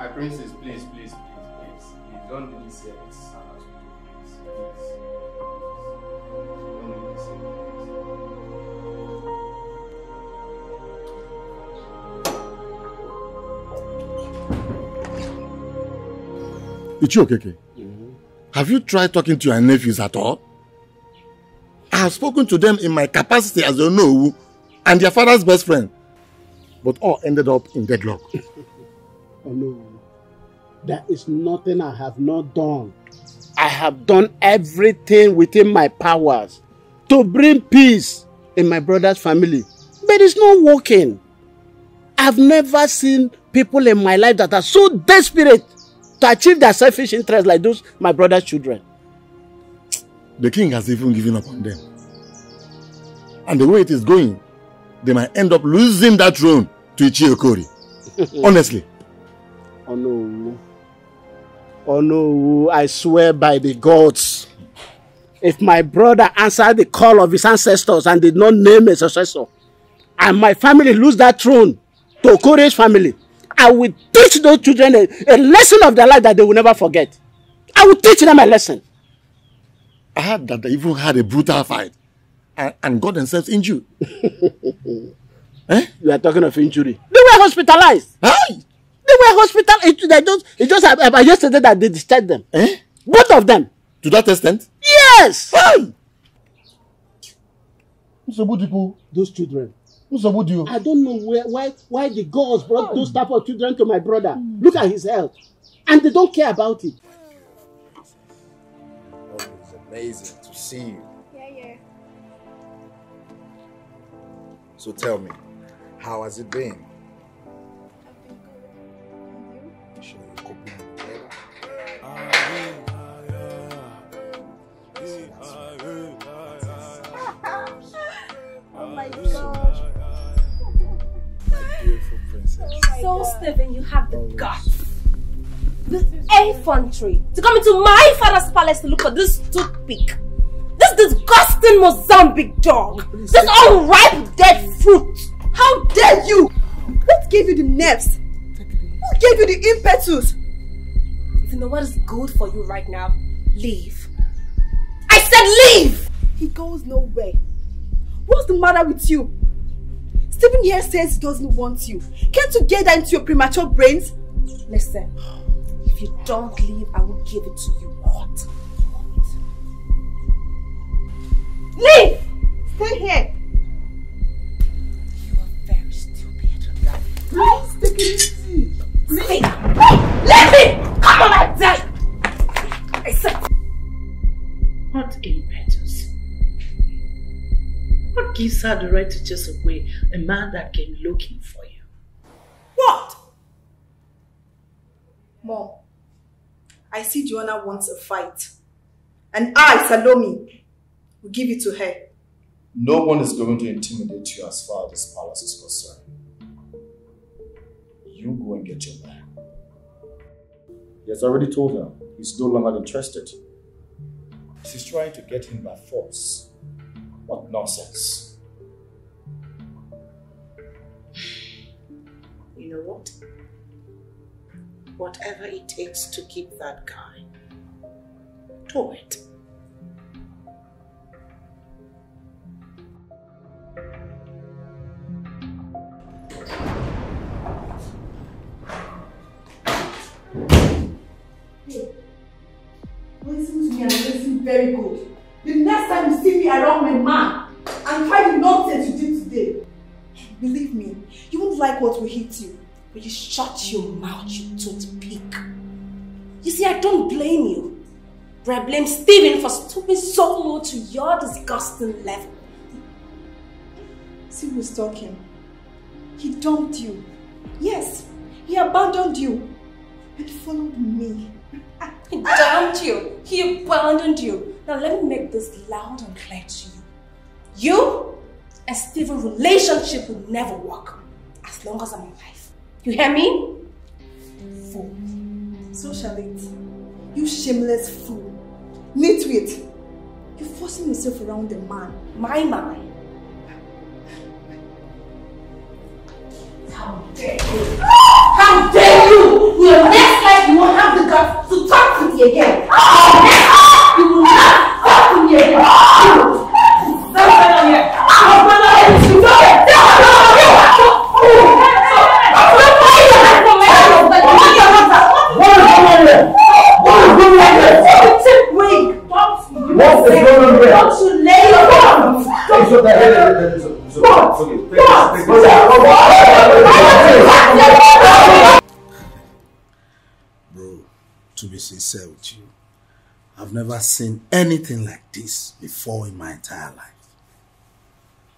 My princess, please, please, please, please, please, don't do this here. It's Sarah's please, please. Don't do this here, Ichiokeke, mm-hmm. have you tried talking to your nephews at all? I have spoken to them in my capacity as a no and their father's best friend, but all ended up in deadlock. [LAUGHS] Oh no. There is nothing I have not done. I have done everything within my powers to bring peace in my brother's family. But it's not working. I've never seen people in my life that are so desperate to achieve their selfish interests like those my brother's children. The king has even given up on them. And the way it is going, they might end up losing that throne to Ichiokori. [LAUGHS] Honestly. Oh no. Oh no, I swear by the gods. If my brother answered the call of his ancestors and did not name a successor, and my family lose that throne to Okore's family, I will teach those children a, a lesson of their life that they will never forget. I will teach them a lesson. I heard that they even had a brutal fight and, and got themselves injured. [LAUGHS] eh? You are talking of injury. They were hospitalized. They were hospitalized. It, they just, it just about yesterday that they discharged them. Eh? Both of them. To that extent? Yes. Hi. Those children. I don't know where, why, why the gods brought those type of children to my brother. Look at his health. And they don't care about it. Oh, it's amazing to see you. Yeah, yeah. So tell me, how has it been? My god. Beautiful princess. Oh so, Stephen, you have the guts, the effrontery to come into my father's palace to look for this toothpick. This disgusting Mozambique dog. This unripe dead fruit. How dare you? What gave you the nerves? Who gave you the impetus? If you know what is good for you right now, leave. I said leave! He goes nowhere. What's the matter with you? Stephen here says he doesn't want you. Can't you get that into your premature brains? Listen, if you don't leave, I will give it to you hot. Leave! Stay here. You are very stupid. Please take it easy. Leave! Gives her the right to chase away a man that came looking for you? What? Mom, I see Joanna wants a fight. And I, Salome, will give it to her. No one is going to intimidate you as far as this palace is concerned. You go and get your man. He has already told her he's no longer interested. She's trying to get him by force. What nonsense. You know what? Whatever it takes to keep that guy, do it. Listen to me and listen very good. The next time you see me around my man and try the nonsense you did today, believe me, you won't like what will hit you. Will you shut your mouth, you toothpick? You see, I don't blame you. But I blame Stephen for stooping so low to your disgusting level. See who's talking. He dumped you. Yes, he abandoned you and followed me. He dumped you. He abandoned you. Now let me make this loud and clear to you. You and Stephen's relationship will never work as long as I'm alive. You hear me? Fool. So shall it. You shameless fool. Nitwit. You're forcing yourself around the man. My man. How dare you? How dare you? Your next life you won't have the guts to talk to me again. Oh, next you will not talk to me again. Oh. Don't stand on here. Oh, no, no, you don't. No, no, no, no. What is going on here? Don't you lay your hands. Okay. It's okay. It's okay. Bro, to be sincere with you, I've never seen anything like this before in my entire life.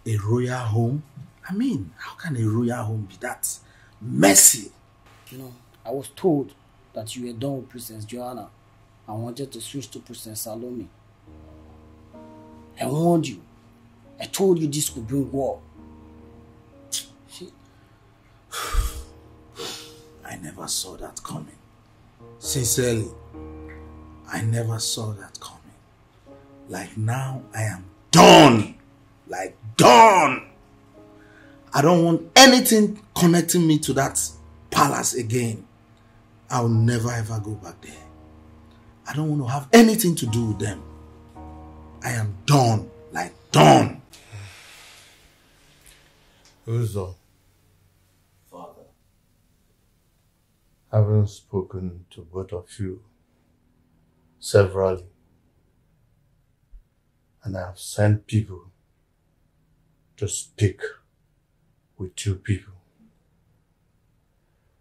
A royal home? I mean, how can a royal home be that messy? You know, I was told that you were done with Princess Joanna and wanted to switch to Princess Salome. I warned you. I told you this could bring war. [SIGHS] I never saw that coming. Sincerely, I never saw that coming. Like now, I am done. Like done. I don't want anything connecting me to that palace again. I'll never ever go back there. I don't want to have anything to do with them. I am done. Like done. Uzo, Father, having spoken to both of you severally, and I have sent people to speak with two people.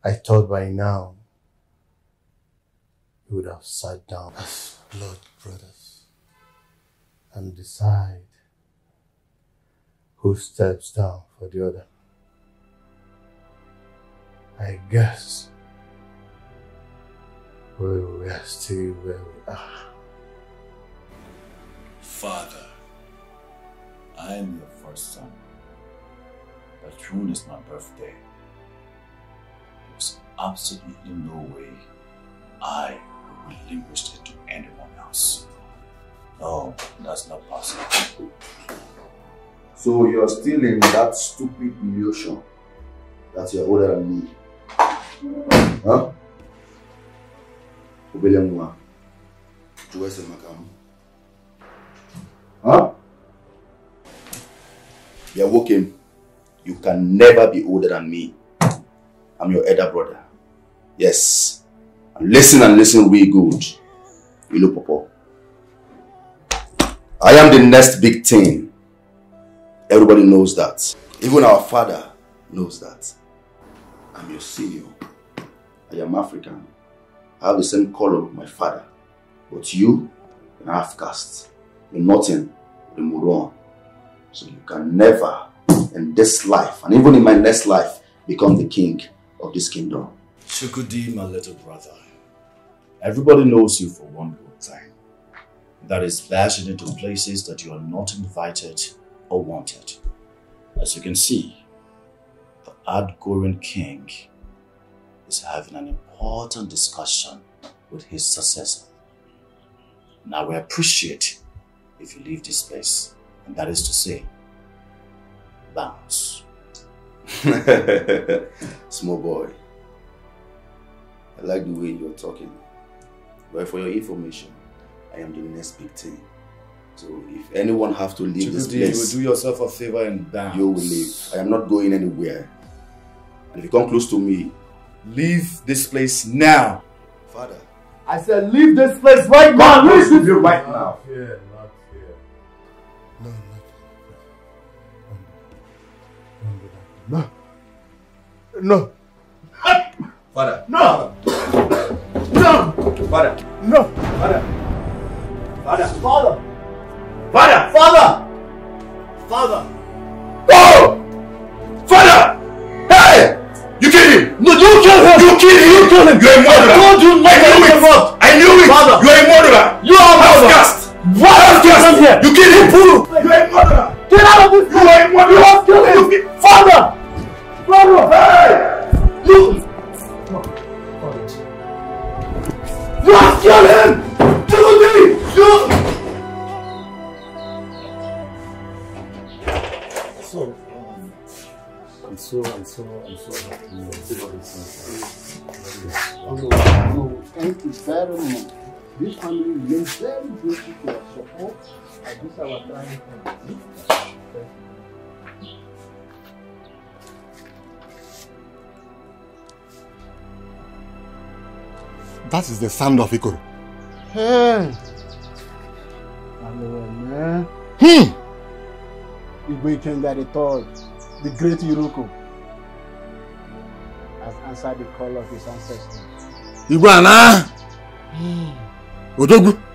I thought by now you would have sat down as blood brothers and decide who steps down for the other. I guess we are still where we are. Father, I am your first son, but June is my birthday. There's absolutely no way I will relinquish it to anyone else. No, that's not possible. So you're still in that stupid illusion that you're older than me. Huh? Obele. Huh? You're woken. You can never be older than me. I'm your elder brother. Yes. And listen and listen real good. You know, Popo. I am the next big thing. Everybody knows that. Even our father knows that. I'm your senior. I am African. I have the same color my father. But you, you're half caste. You're nothing a moron. So you can never, in this life, and even in my next life, become the king of this kingdom. Chukwudi, my little brother. Everybody knows you for one good thing. That is bashing into places that you are not invited or wanted. As you can see, the outgoing king is having an important discussion with his successor. Now we appreciate if you leave this place, and that is to say, bounce. [LAUGHS] Small boy. I like the way you're talking. But for your information, I am the next big thing. So if anyone have to leave this Chukwudi, you place, will do yourself a favor and bounce. you will leave. I am not going anywhere. And if you come close to me, leave this place now. Father. I said, leave this place right now. Leave this place right now. Here, not here. No, no. No. Father. No. No. Father. No. Father. Father. Father. Father. Father. Father. Oh! Father! Hey! You killed him! No, you kill him! You killed him! You kill him! You're a murderer! I told you not to it! involve. I knew it! Father. You're a murderer! You are a murderer. Outcast! What killed him here? You killed him! You're a murderer! Get out of this You are a murderer! You have killed him! Father! Father! Hey! You... You have killed him! Timothy! You... So, um, so, so, so you no, no, thank you very much. This family very grateful for your support this our time. That is the sound of Ikoro. Hey! Man. Hmm! Igwe Ikenga the third, the great Iroko, has answered the call of his ancestors. Igwe Ana! Odogwu!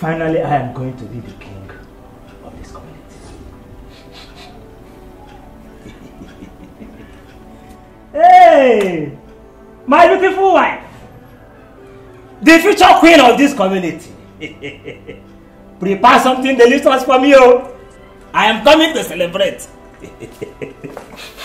Finally, I am going to be the king of this community. [LAUGHS] hey! My beautiful wife! The future queen of this community. [LAUGHS] Prepare something delicious for me, oh! I am coming to celebrate. [LAUGHS]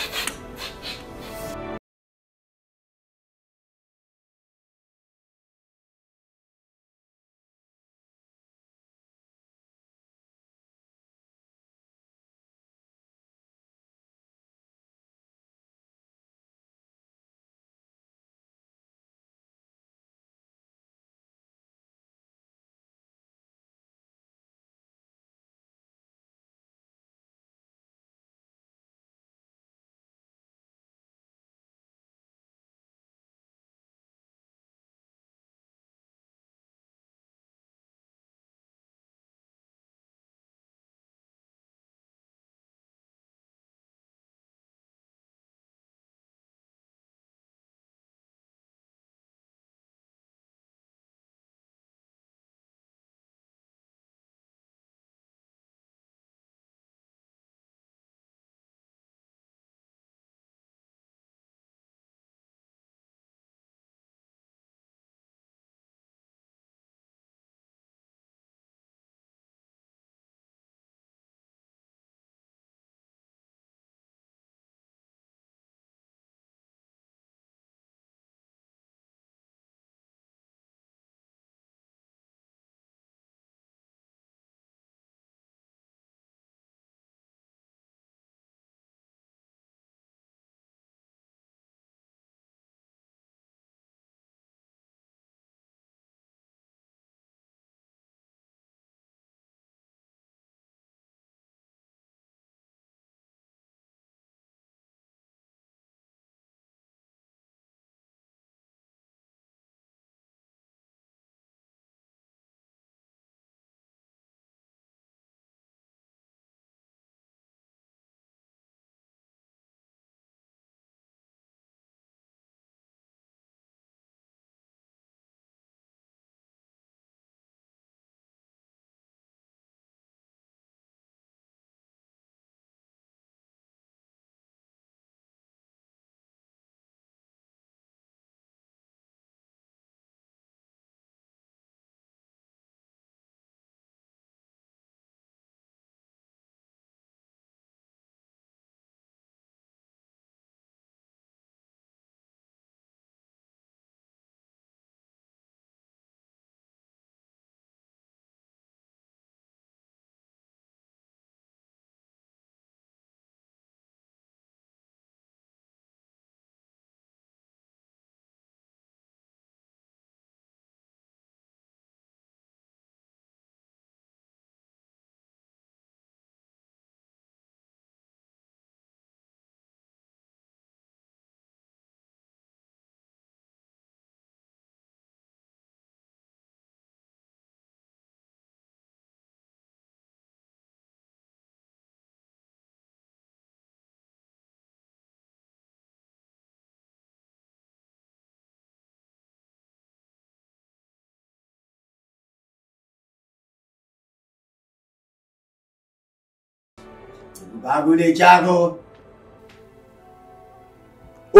bagudechago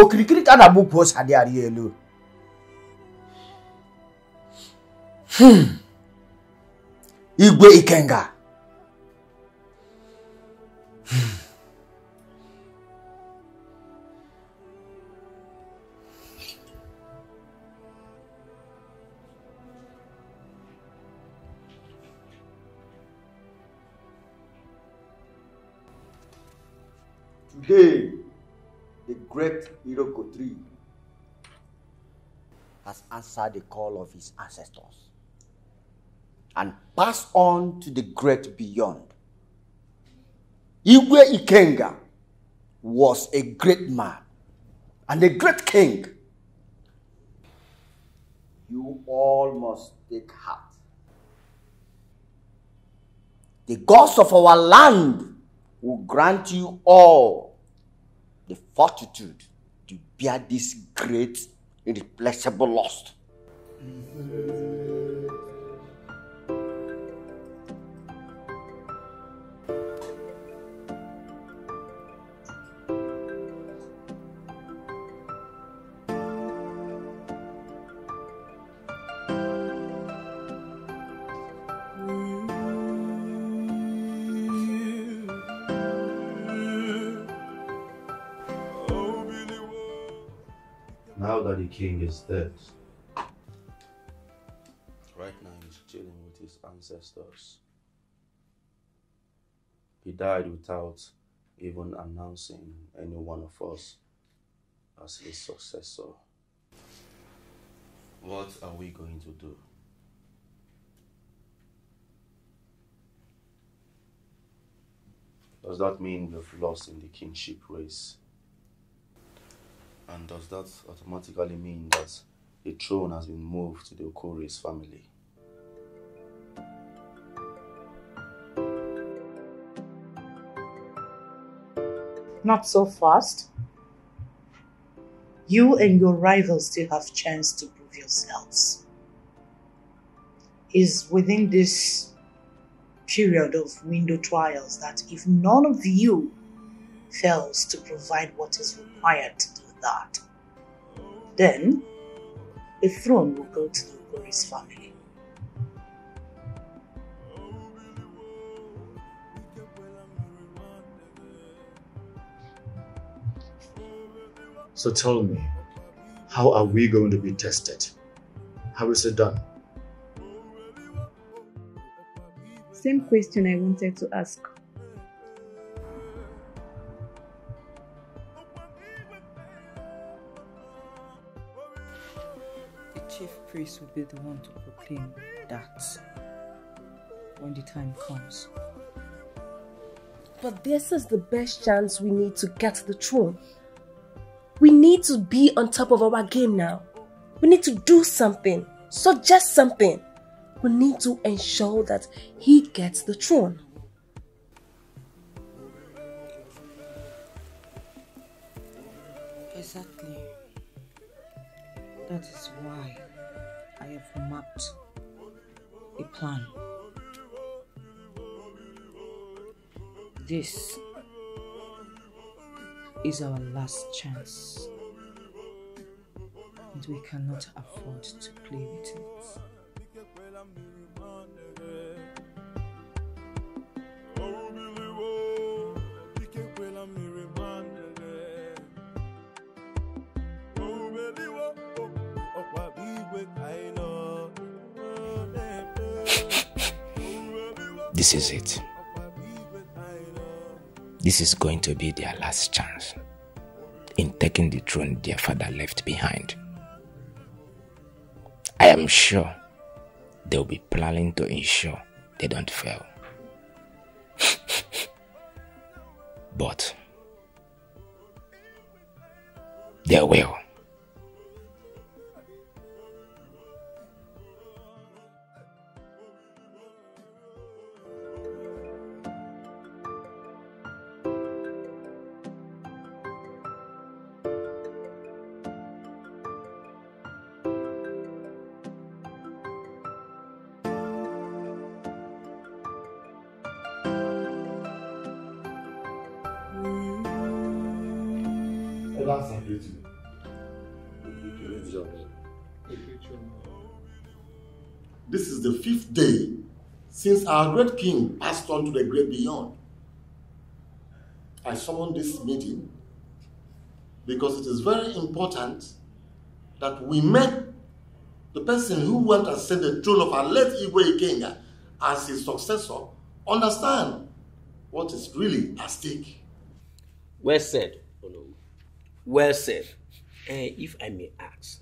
okirikiri ka na bupụ ose dị arị elu Hmm. igwe ikenga Today, the great Iroko tree has answered the call of his ancestors and passed on to the great beyond. Igwe Ikenga was a great man and a great king. You all must take heart. The gods of our land will grant you all the fortitude to bear this great, irreplaceable loss. That king is dead, right now he's chilling with his ancestors. He died without even announcing any one of us as his successor. What are we going to do? Does that mean we've lost in the kingship race? And does that automatically mean that the throne has been moved to the Okore's family? Not so fast. You and your rivals still have chance to prove yourselves. It's within this period of window trials that if none of you fails to provide what is required to that, then the throne will go to the Okore's family. So tell me, how are we going to be tested? How is it done? Same question I wanted to ask. Priest will be the one to proclaim that when the time comes. But this is the best chance we need to get the throne. We need to be on top of our game now. We need to do something, suggest something. We need to ensure that he gets the throne. Exactly. That is mapped a plan. This is our last chance. And we cannot afford to play with it. Oh, oh. This is it. This is going to be their last chance in taking the throne their father left behind. I am sure they'll be planning to ensure they don't fail. [LAUGHS] but they will. Our great king passed on to the great beyond. I summoned this meeting because it is very important that we make the person who went to ascend the throne of our late Igwe Ikenga as his successor understand what is really at stake. Well said, Olowu. Well said. Eh, if I may ask,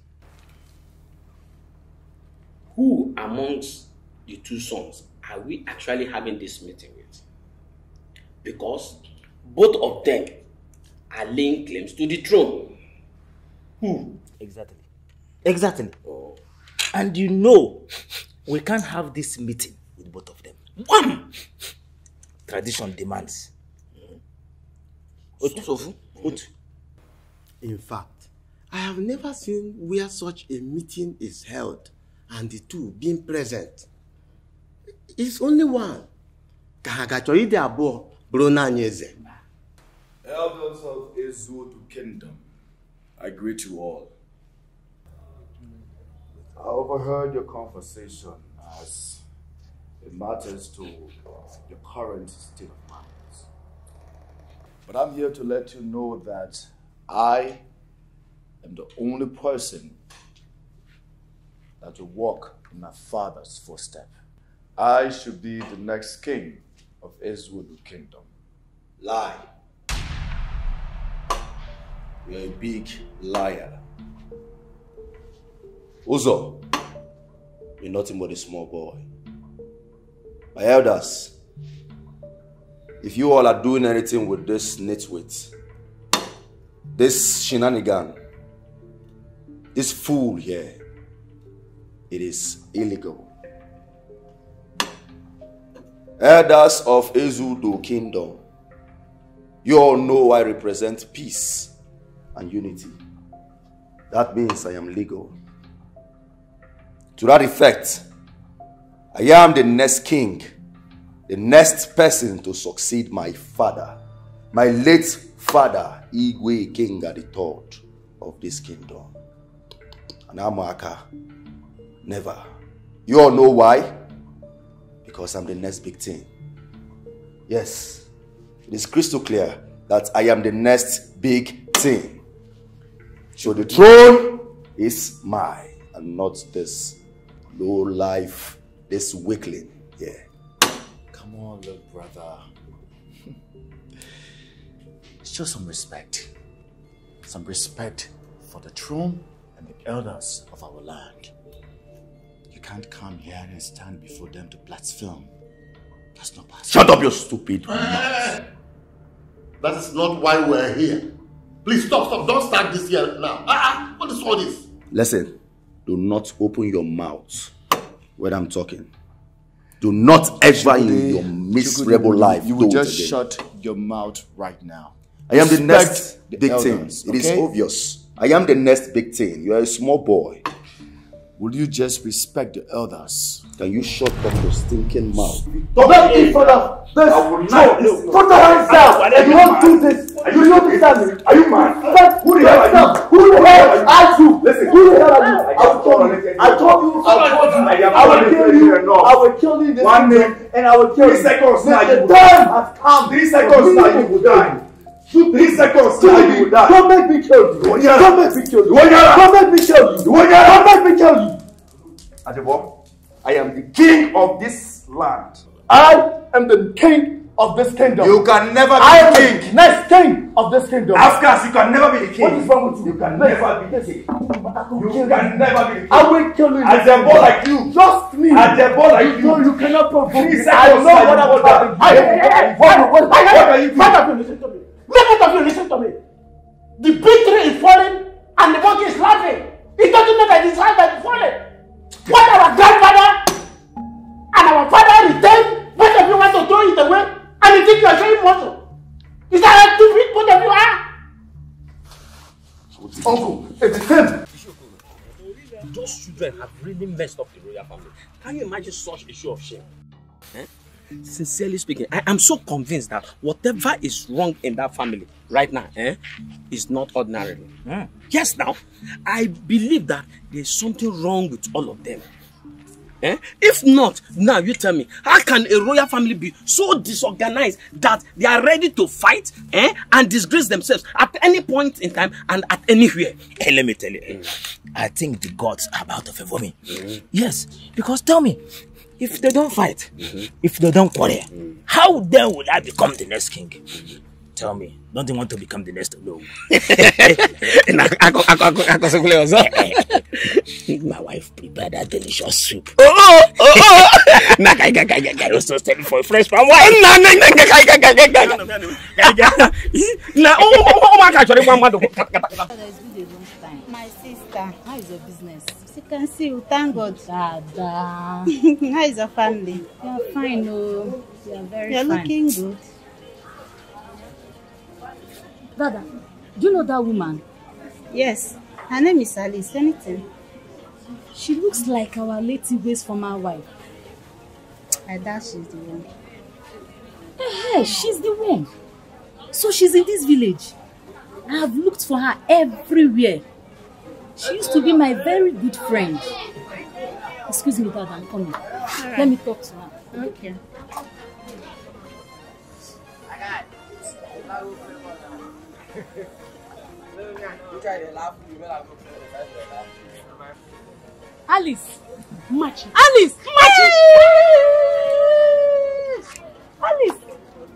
who amongst the two sons are we actually having this meeting with? Because both of them are laying claims to the throne. Who? Exactly. Exactly. Oh. And you know, we can't have this meeting with both of them. One! Tradition demands. Otu. Otu. In fact, I have never seen where such a meeting is held and the two being present. It's only one. Ka ha ga-achọ ịdị. Elders of Ezuodu Kingdom, I greet you all. I overheard your conversation as it matters to uh, your current state of mind. But I'm here to let you know that I am the only person that will walk in my father's footstep. I should be the next king of Ezuodu Kingdom. Lie. You're a big liar. Uzo, you're nothing but a small boy. My elders, if you all are doing anything with this nitwit, this shenanigan, this fool here, it is illegal. Elders of Ezudo Kingdom, you all know I represent peace and unity. That means I am legal. To that effect, I am the next king, the next person to succeed my father, my late father, Igwe Ikenga III of this kingdom. And Amaka, never. You all know why? Because I'm the next big thing. Yes, it is crystal clear that I am the next big thing. So the throne is mine and not this low life, this weakling Yeah. Come on, little brother. [LAUGHS] Show some respect. Some respect for the throne and the elders of our land. You can't come here and stand before them to blaspheme. That's not possible. Shut up, you stupid Eh, That is not why we're here. Please stop, stop. Don't start this here now. Ah, ah, what is all this? Listen, do not open your mouth when I'm talking. Do not ever in your miserable Chukwudi, life You will just again. shut your mouth right now. I am the next the big elders, thing. It is obvious. I am the next big thing. You are a small boy. Will you just respect the elders? Can you shut up your stinking mouth? Don't make me fun of this. No, put your hands down. If you won't do this, you don't understand me. Are you mad? Who the hell are you? Who the hell are you? Listen. Who the hell are you? I will kill you. I told you. I told you. I will kill you. I will kill you this One evening, and I will kill you. Three seconds now, The you will time has come. Three seconds now, you will die. Three seconds now, you will die. Don't make me kill you. You? Don't make me kill you. You? Don't make me kill you. You? Don't make me kill you. Adebo, I am the king of this land. I am the king of this kingdom. You can never be I am king. the next king of this kingdom. Afghans, you can never be the king. What is wrong with you? You can Wait, never be the king. You can never be the king. I will kill you. Adebo like you. Just me. Adebo like you. No, you cannot provoke me. I know what you hey, hey, hey, What- what- what- what hey, are you Make of you listen to me. Make of you listen to me. The big tree is falling and the monkey is laughing. It doesn't know that it's right that it's falling. What our grandfather and our father retained, both of you want to throw it away and you think you are showing muscle. Is that how stupid both of you are? Uncle, it's the same. Those children have really messed up the royal family. Can you imagine such a show of shame? Eh? Sincerely speaking, I am so convinced that whatever is wrong in that family right now eh, is not ordinary. Hmm. Yes, now, I believe that there's something wrong with all of them. Eh? If not, now you tell me, how can a royal family be so disorganized that they are ready to fight eh, and disgrace themselves at any point in time and at anywhere? Hey, let me tell you, eh, I think the gods are about to favor me. Yes, because tell me, if they don't fight, if they don't quarrel, how then will I become the next king? Tell me, don't you want to become the next? No. My wife prepared that delicious soup. Oh, oh, oh, oh. Kai also stand for a fresh palm wine. Na na kai kai kai kai kai. Na oh oh oh my God. My sister, how is your business? You can see, we thank God. Dada. [LAUGHS] how is your family? You are fine, oh. You are very You're fine. looking good. Dada, do you know that woman? Yes, her name is Alice. Anything? She looks like our late Igwe's former wife. I doubt she's the one. Hey, she's the one. So she's in this village. I have looked for her everywhere. She used to be my very good friend. Excuse me, Dad, I'm coming. Let me talk to her. Okay. Alice! Match. Alice! Match! Alice!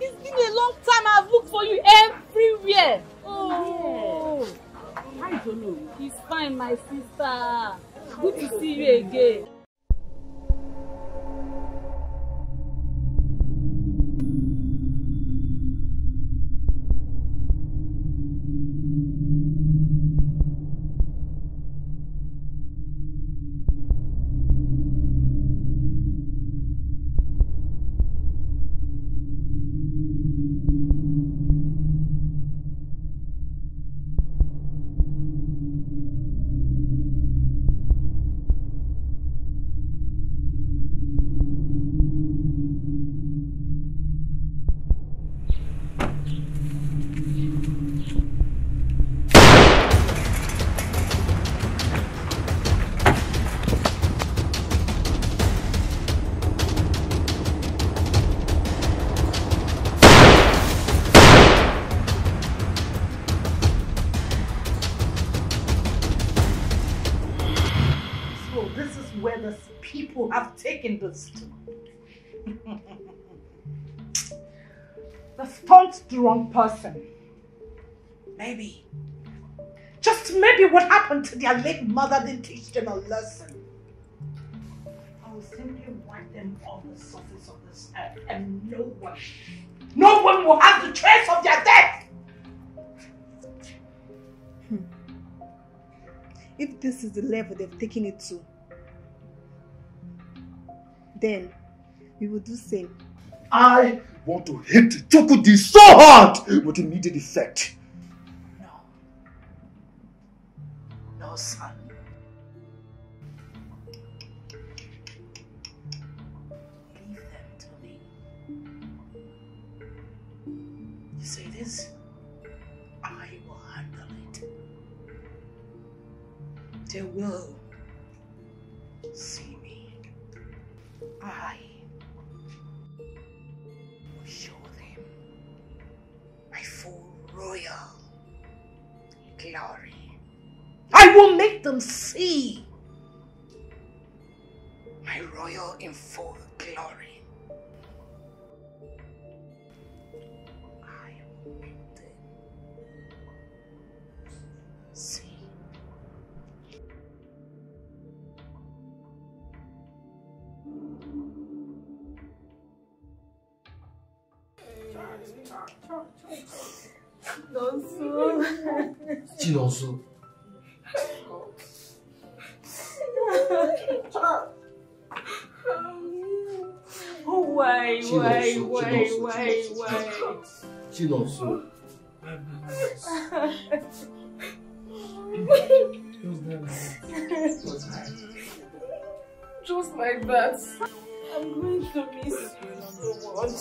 It's been a long time I've looked for you everywhere. Oh! oh. I don't know. It's fine, my sister. Good to see you again. This to. the wrong person. Maybe. Just maybe what happened to their late mother didn't teach them a lesson. I will simply wipe them off the surface of this earth and no one, no one will have the trace of their death. Hmm. If this is the level they've taken it to, then we will do same. I want to hit Chukwudi so hard with immediate effect. No, No, son. Leave them to me. You see this? I will handle it. They will I will show them my full royal glory. I will make them see my royal in full glory. Chinonso. Why, why, Chinonso, why, Chinonso, why, Chinonso, why? Chinonso. Just like that. I'm going to miss you so much.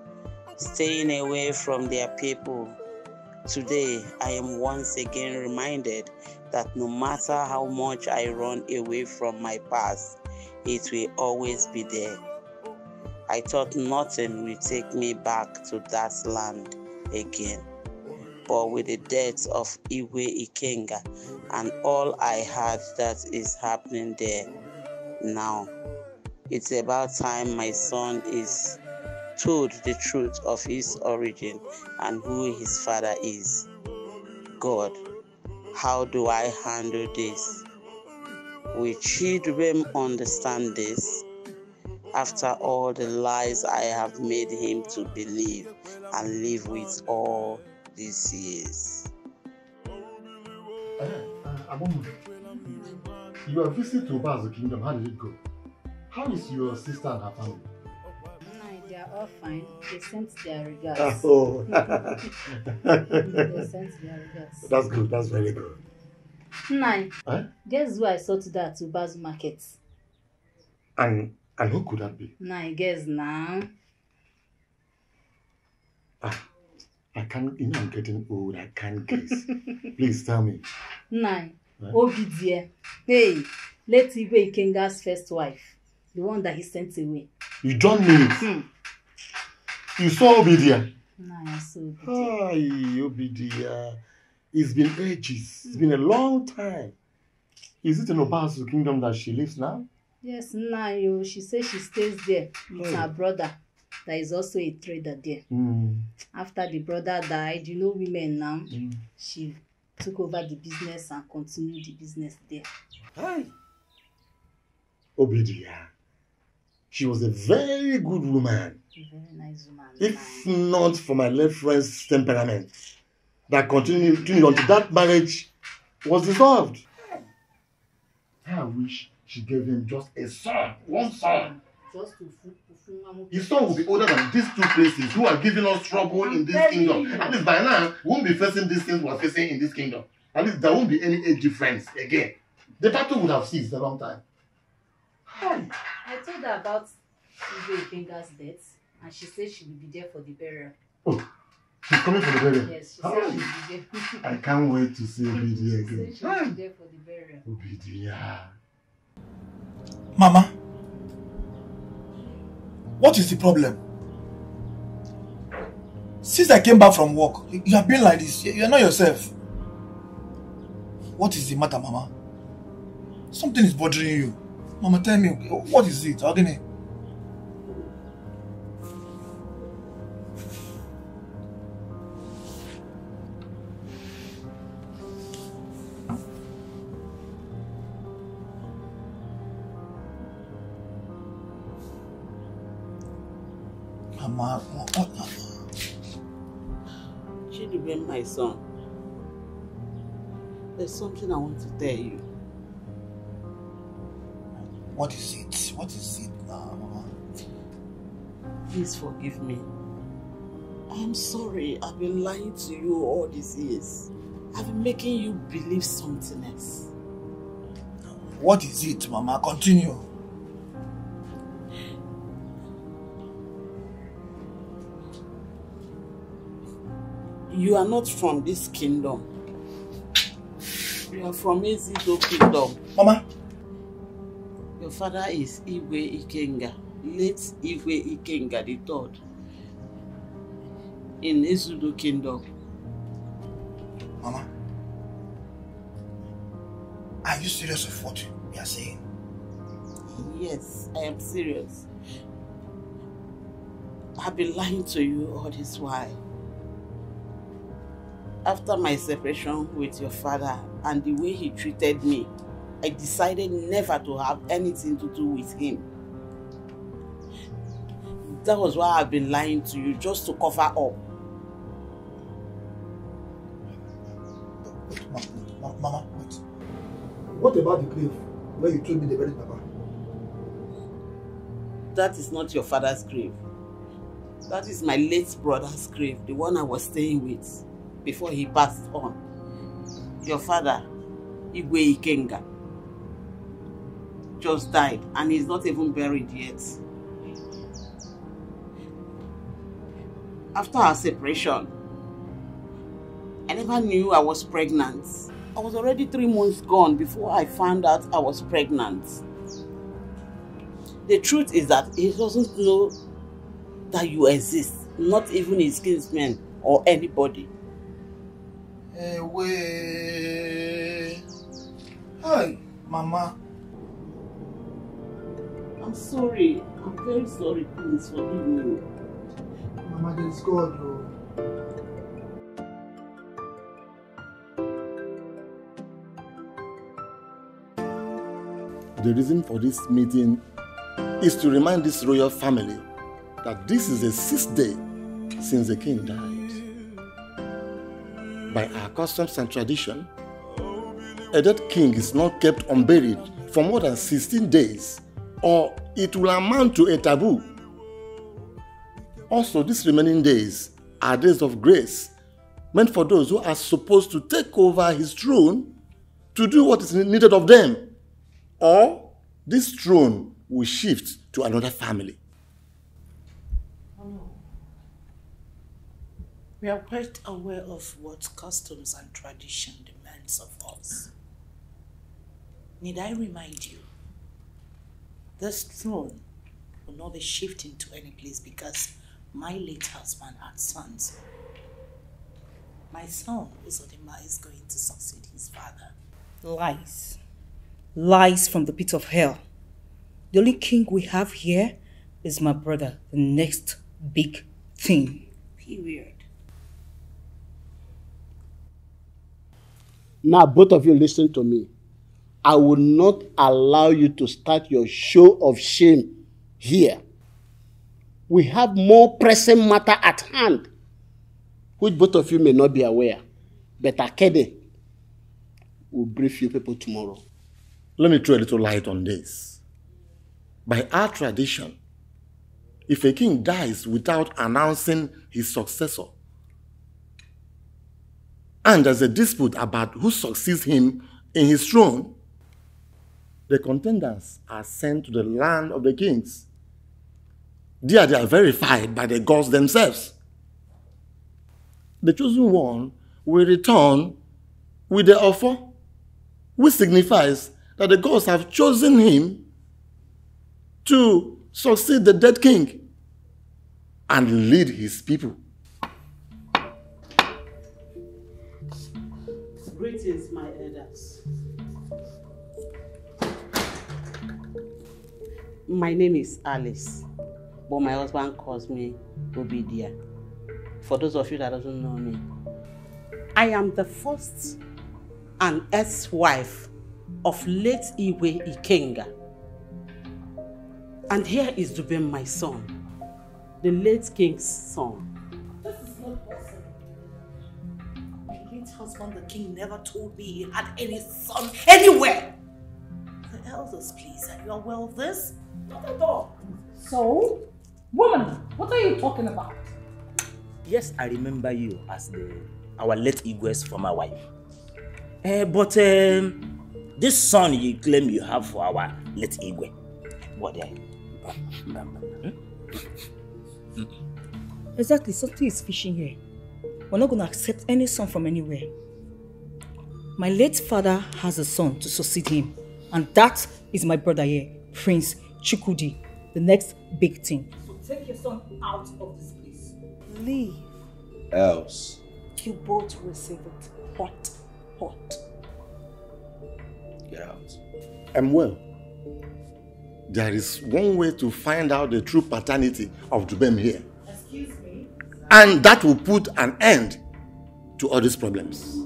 staying away from their people. Today, I am once again reminded that no matter how much I run away from my past, it will always be there. I thought nothing will take me back to that land again. But with the death of Igwe Ikenga and all I heard that is happening there now, it's about time my son is told the truth of his origin and who his father is. God, how do I handle this? Will children understand this? After all the lies I have made him to believe and live with all these years. Uh, Abomu, your visit to Oba's kingdom, how did it go? How is your sister and her family? Are all fine. They sent their regards. [LAUGHS] Oh. they sent their regards. That's good, that's very good. Nine. Eh? Guess who I saw to that to Bazu Market? And and who could that be? Nine, guess now. I can't, you know, I'm getting old, I can't guess. Please tell me. Nine. Eh? Obidie. Hey, let Igwe Ikenga's first wife. The one that he sent away. You don't mean it. Hmm. You saw Obidia. Obidie. Hi, Obidia. It's been ages. It's been a long time. Is it in Oba's kingdom that she lives now? Yes. You. She says she stays there with Oh. her brother. That is also a trader there. Mm. After the brother died, you know women now. She took over the business and continued the business there. Hi. Obidia. She was a very good woman. A very nice woman. If not for my left friend's temperament, that continued, continued until that marriage was dissolved. I wish she gave him just a son, one son. Just to fool, to fool Mamu. His son will be older than these two places who are giving us trouble in this kingdom. you. At least by now, we won't be facing these things we're facing in this kingdom. At least there won't be any age difference again. The battle would have ceased a long time. I told her about Igwe Ikenga's death and she said she will be there for the burial. Oh, she's coming for the burial. Yes, she Hi. said she will be there. [LAUGHS] I can't wait to see Obidia She again. said she will be there for the burial. Obidia. Mama, what is the problem? Since I came back from work, you you have been like this. You you are not yourself. What is the matter, Mama? Something is bothering you. Mama, tell me, what is it? Agene? Son, there's something I want to tell you. what is it? What is it now, Mama? Please forgive me. I'm sorry I've been lying to you all these years. I've been making you believe something else. What is it, Mama? Continue. You are not from this kingdom. You are from Ezido kingdom. Mama. Your father is Igwe Ikenga, late Igwe Ikenga the third. In Ezudo kingdom. Mama. Are you serious of what you are saying? Yes, I am serious. I've been lying to you all this while. After my separation with your father and the way he treated me, I decided never to have anything to do with him. That was why I've been lying to you, just to cover up. Ma- Mama, wait. What about the grave where you told me they buried Papa? That is not your father's grave. That is my late brother's grave, the one I was staying with before he passed on. Your father, Igwe Ikenga, just died and he's not even buried yet. After our separation, I never knew I was pregnant. I was already three months gone before I found out I was pregnant. The truth is that he doesn't know that you exist, not even his kinsmen or anybody. Away. Hi, Mama. I'm sorry. I'm very sorry. Please forgive me. Mama, there is God, oh. The reason for this meeting is to remind this royal family that this is the sixth day since the king died. By our customs and tradition, a dead king is not kept unburied for more than 16 days or it will amount to a taboo. Also, these remaining days are days of grace meant for those who are supposed to take over his throne to do what is needed of them. Or this throne will shift to another family. We are quite aware of what customs and tradition demands of us. Need I remind you, this throne will not be shifting to any place because my late husband had sons. My son, Uzodima, is going to succeed his father. Lies. Lies from the pit of hell. The only king we have here is my brother, the next big thing. Period. Now, both of you listen to me. I will not allow you to start your show of shame here. We have more pressing matter at hand, which both of you may not be aware. But Akede will brief you people tomorrow. Let me throw a little light on this. By our tradition, if a king dies without announcing his successor, and there's a dispute about who succeeds him in his throne, the contenders are sent to the land of the kings. There they are verified by the gods themselves. The chosen one will return with the offer, which signifies that the gods have chosen him to succeed the dead king and lead his people. My name is Alice, but my husband calls me Obidia. For those of you that doesn't know me, I am the first and ex-wife of late Igwe Ikenga. And here is Dubem, my son, the late king's son. This is not possible. My late husband, the king, never told me he had any son anywhere. The elders, please, are you aware of this? Not at all. So, woman, what are you talking about? Yes, I remember you as the our late Igwe's former wife. Uh, but um, this son you claim you have for our late Igwe, what uh, Exactly, something is fishing here. We're not going to accept any son from anywhere. My late father has a son to succeed him, and that is my brother here, Prince Chukwudi, the next big thing. So take your son out of this place. Leave. Else. You both receive it hot, hot. Get out. I'm well. There is one way to find out the true paternity of Dubem here. Excuse me? And that will put an end to all these problems.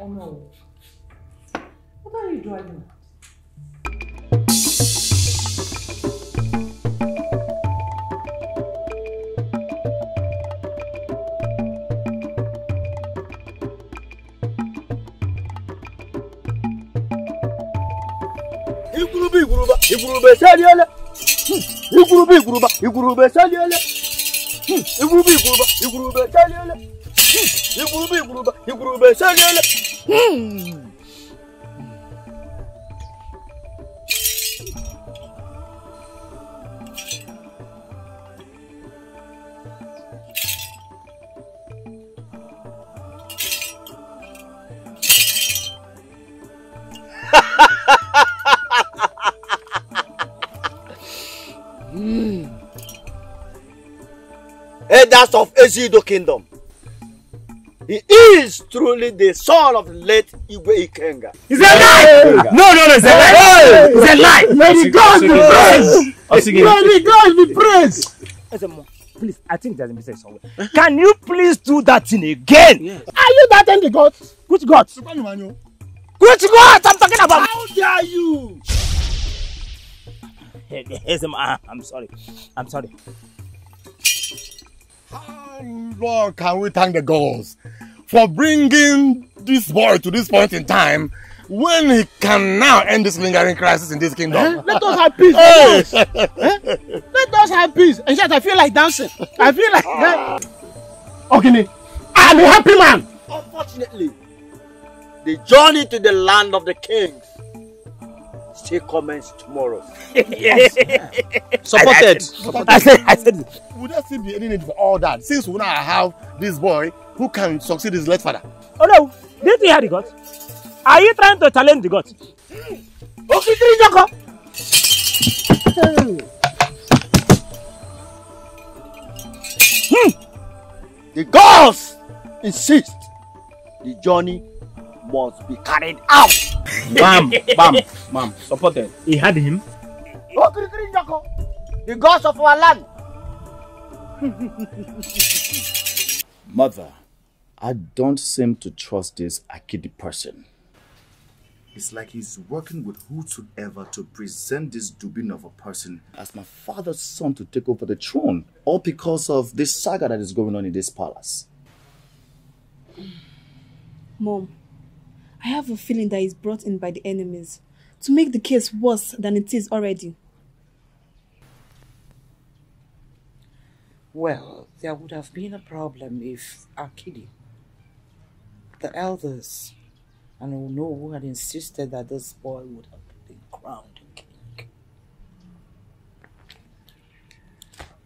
Oh no. What are you driving igwurube igwurube igwurube eseliele hmm, igwurube igwurube igwurube eseliele hmm, igwurube igwurube igwurube eseliele hmm, igwurube igwurube igwurube eseliele Elders of Ezido Kingdom. He is truly the son of the late Igwe Ikenga. It's a lie! No, no, no, it's a lie! It's a lie! May the gods be praised! May the gods be praised! Ezemo, please, I think there's a mistake somewhere. Can you please do that thing again? Yes. Are you that in the gods? Which gods? Which gods I'm talking about? How dare you? Ezemo, ah, I'm sorry. I'm sorry. How long can we thank the gods for bringing this boy to this point in time when he can now end this lingering crisis in this kingdom? Eh? Let us have peace. Hey. eh? Let us have peace. In fact, I feel like dancing. I feel like. Eh? Ogini, I'm a happy man. Unfortunately, the journey to the land of the kings still commence tomorrow. Yes. [LAUGHS] Supported. I said, I said, would there still be any need for all that since we now have this boy who can succeed his late father? Oh no, did you hear the gods? Are you trying to challenge the gods? Okikiri Joko! Hmm. The gods insist the journey must be carried out. [LAUGHS] Bam, bam, bam. Supported. He had him. Okirikiri Joko, the gods of our land. [LAUGHS] Mother, I don't seem to trust this Akidi person. It's like he's working with whosoever to present this Dubem of a person as my father's son to take over the throne, all because of this saga that is going on in this palace. Mom, I have a feeling that he's brought in by the enemies to make the case worse than it is already. Well, there would have been a problem if Akidi, the elders, and Uno had insisted that this boy would have been crowned king.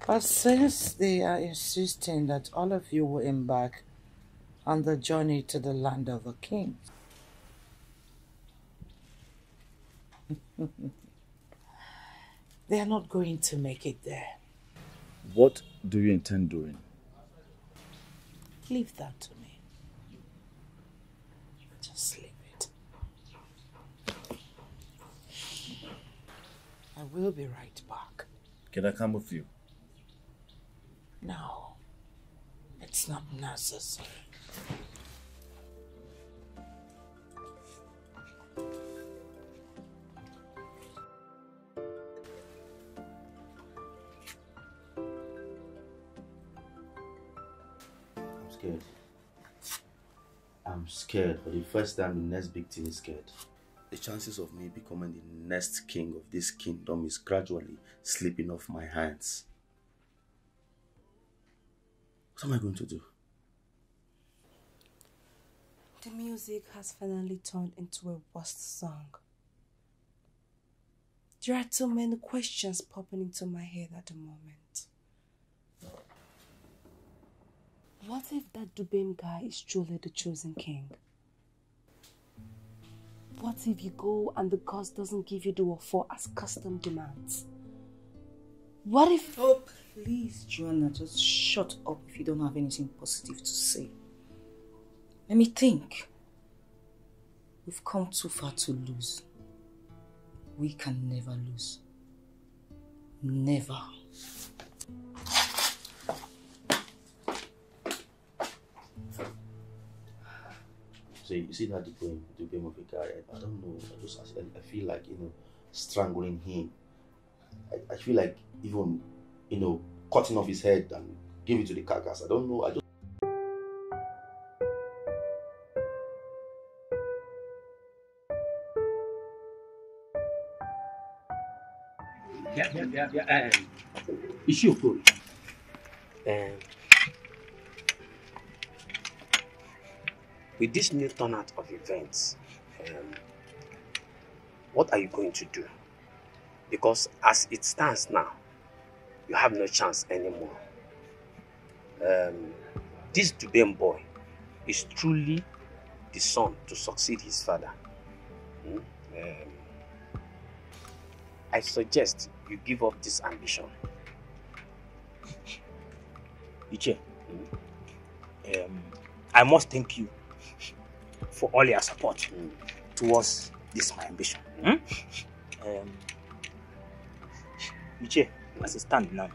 But since they are insisting that all of you will embark on the journey to the land of the king, [LAUGHS] they are not going to make it there. What do you intend doing? Leave that to me. Just leave it. I will be right back. Can I come with you? No, it's not necessary. Scared. For the first time, the next big thing is scared. The chances of me becoming the next king of this kingdom is gradually slipping off my hands. What am I going to do? The music has finally turned into a worst song. There are too many questions popping into my head at the moment. What if that Dubem guy is truly the chosen king? What if you go and the gods doesn't give you the offer as custom demands? What if... Oh, please, Joanna, just shut up if you don't have anything positive to say. Let me think. We've come too far to lose. We can never lose. Never. So you see that the game, the game of a guy. I, I don't know. I just I, I feel like you know strangling him. I, I feel like even you know cutting off his head and give it to the carcass. I don't know. I just Yeah, yeah, yeah, yeah. Um, Ishi Okoro. Um, with this new turnout of events, um, what are you going to do? Because as it stands now, you have no chance anymore. Um, this Dubem boy is truly the son to succeed his father. Hmm? Um, I suggest you give up this ambition. Iche, um, I must thank you for all your support towards this my ambition. Hmm? Um, Iche, as it stand now,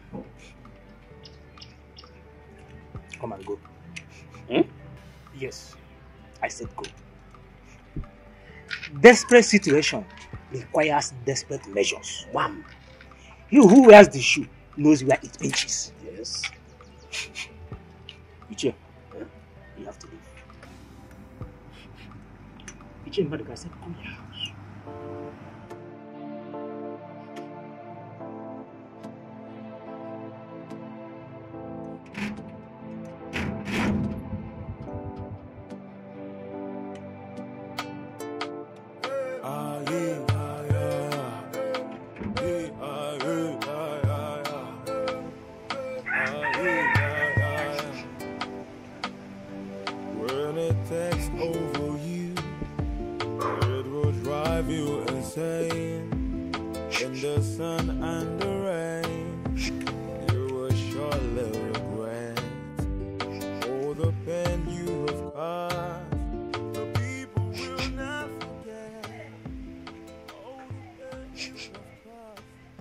come and go. Hmm? Yes, I said go. Desperate situation requires desperate measures. One, he who wears the shoe knows where it pinches. Yes. Iche Maduka said,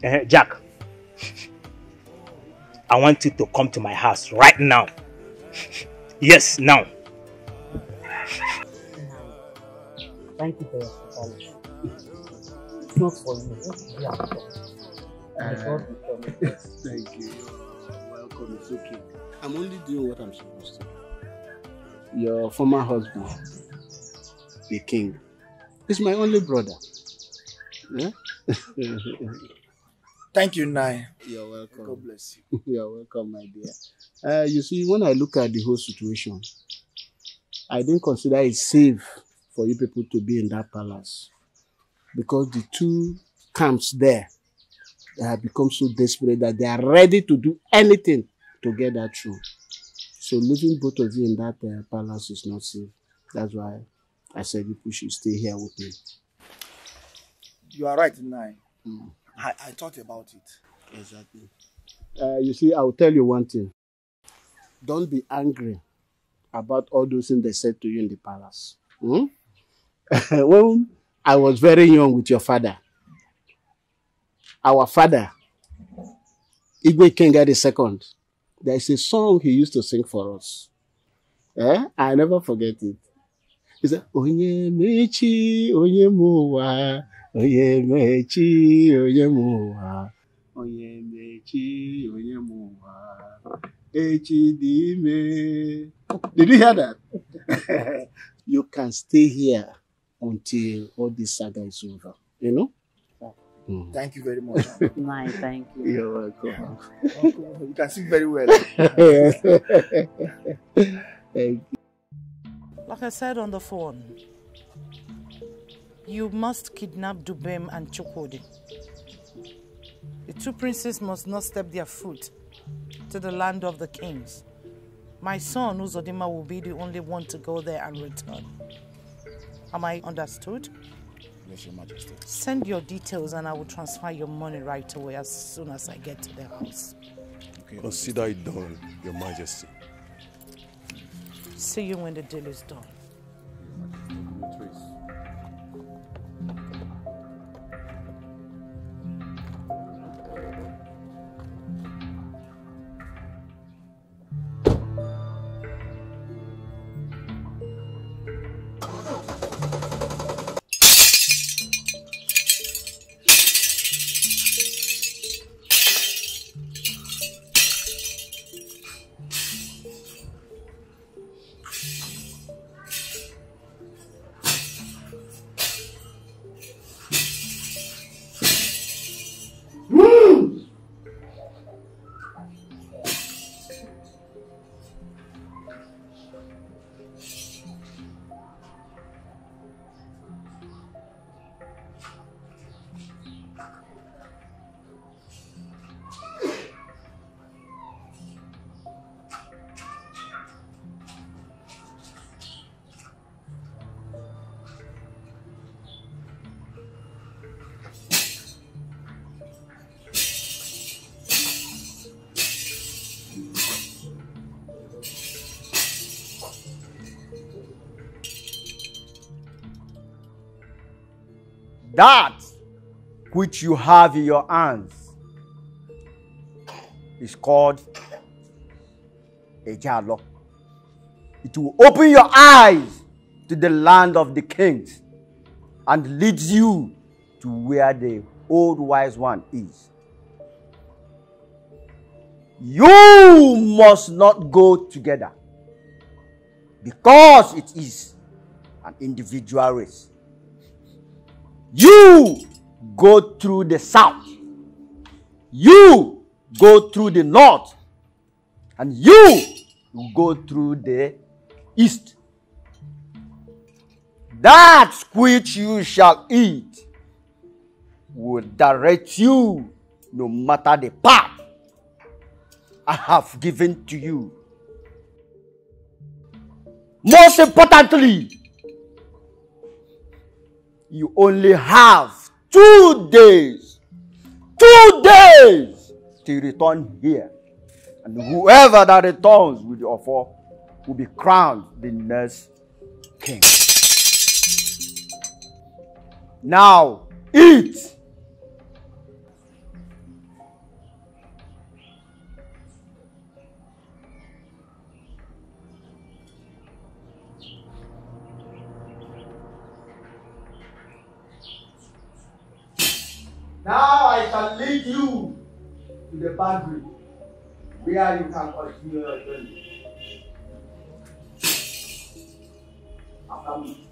Eh, Jack, I want you to come to my house right now. Yes, now. Thank you for your apology. It's not for you. It's for Uh, God will promise. Thank you. You're welcome. It's okay. I'm only doing what I'm supposed to. Your former husband, the king, is my only brother. Yeah? [LAUGHS] Thank you, Nai. You're welcome. God bless you. [LAUGHS] You're welcome, my dear. Uh, you see, when I look at the whole situation, I didn't consider it safe for you people to be in that palace because the two camps there they have become so desperate that they are ready to do anything to get that through. So leaving both of you in that uh, palace is not safe. That's why I said you should stay here with me. You are right, Nai. I, I thought about it. Exactly. Uh, you see, I will tell you one thing. Don't be angry about all those things they said to you in the palace. Hmm? [LAUGHS] when I was very young with your father, our father, Igwe Kenga II, there is a song he used to sing for us. Eh? I never forget it. He said, Onye mechi, onye muwa, onye mechi, onye muwa, onye mechi, onye muwa, echi dị ime. Did you hear that? [LAUGHS] you can stay here until all this saga is over. You know? Thank you very much. [LAUGHS] My, thank you. You're welcome. [LAUGHS] you can sing very well. Thank Like I said on the phone, you must kidnap Dubem and Chukwudi. The two princes must not step their foot to the land of the kings. My son, Uzodima, will be the only one to go there and return. Am I understood? Yes, Your Majesty. Send your details and I will transfer your money right away as soon as I get to the house. Consider it done, Your Majesty. See you when the deal is done. That which you have in your hands is called a jalo. It will open your eyes to the land of the kings and leads you to where the old wise one is. You must not go together because it is an individual race. You go through the south, you go through the north, and you go through the east. That which you shall eat will direct you no matter the path I have given to you. Most importantly, you only have two days, two days to return here. And whoever that returns with the offer will be crowned the next king. Now, eat. Now I shall lead you to the boundary where you can continue your journey. After me.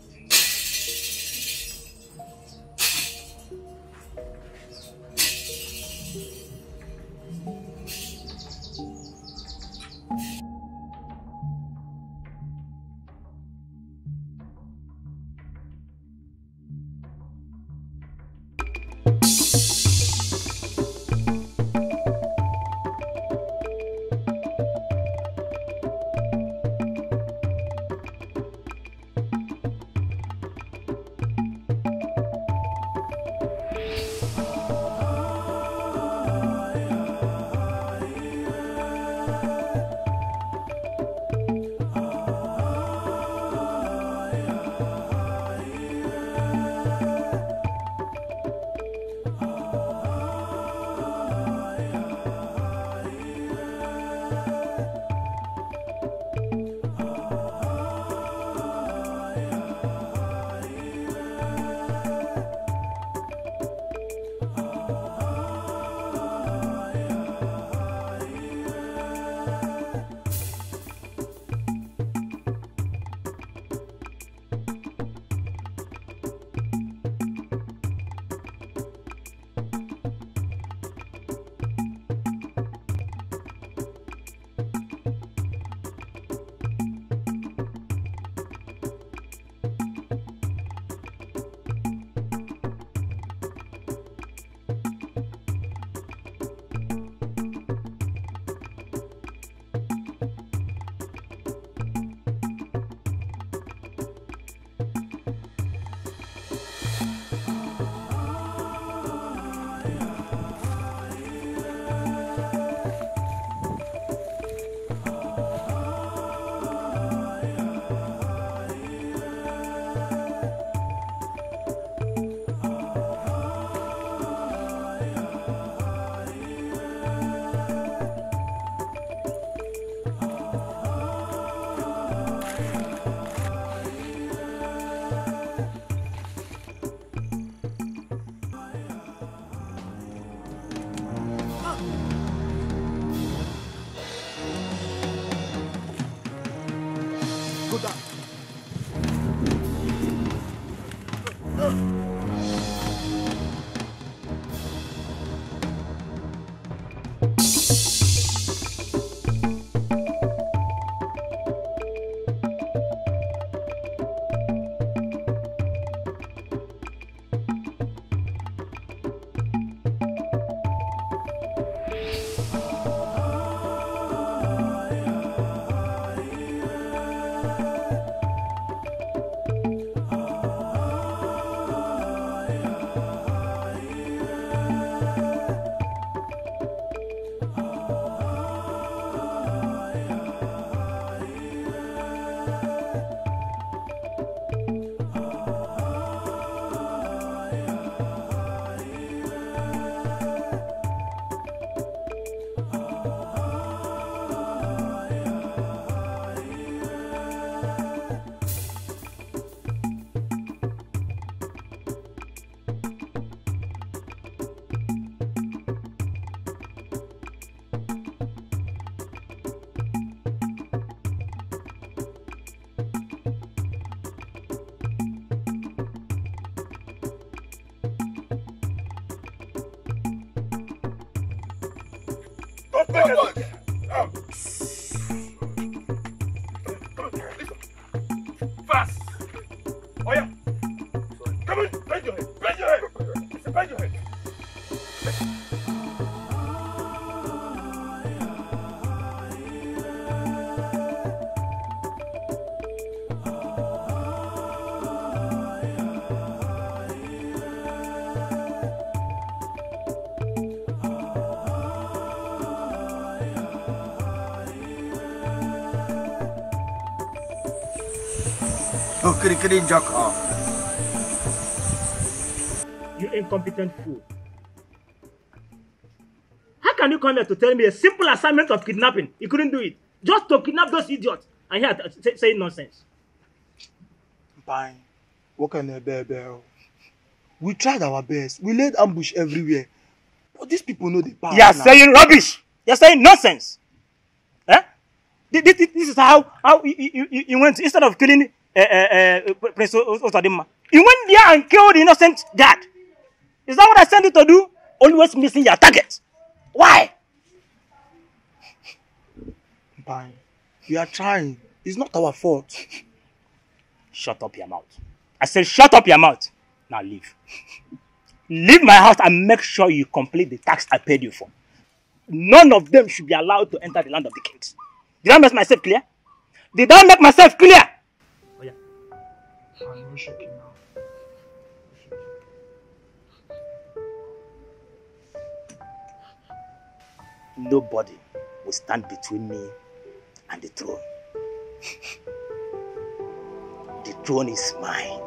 Okirikiri Jaka. You incompetent fool. How can you come here to tell me a simple assignment of kidnapping? You couldn't do it. Just to kidnap those idiots. And here say, saying nonsense. Fine. What can I bear? We tried our best. We laid ambush everywhere. But these people know the power. You are now. saying rubbish. You are saying nonsense. Eh? This, this, this is how, how you, you, you- you went, instead of killing Eh, eh, eh, uh, Prince O- Osadima, you went there and killed the innocent guard. Is that what I sent you to do? Always missing your target. Why? Fine. We are trying. It's not our fault. Shut up your mouth. I said, shut up your mouth. Now leave. leave my house and make sure you complete the tax I paid you for. None of them should be allowed to enter the land of the kings. Did I make myself clear? Did I make myself clear? Nobody will stand between me and the throne. [LAUGHS] the throne is mine.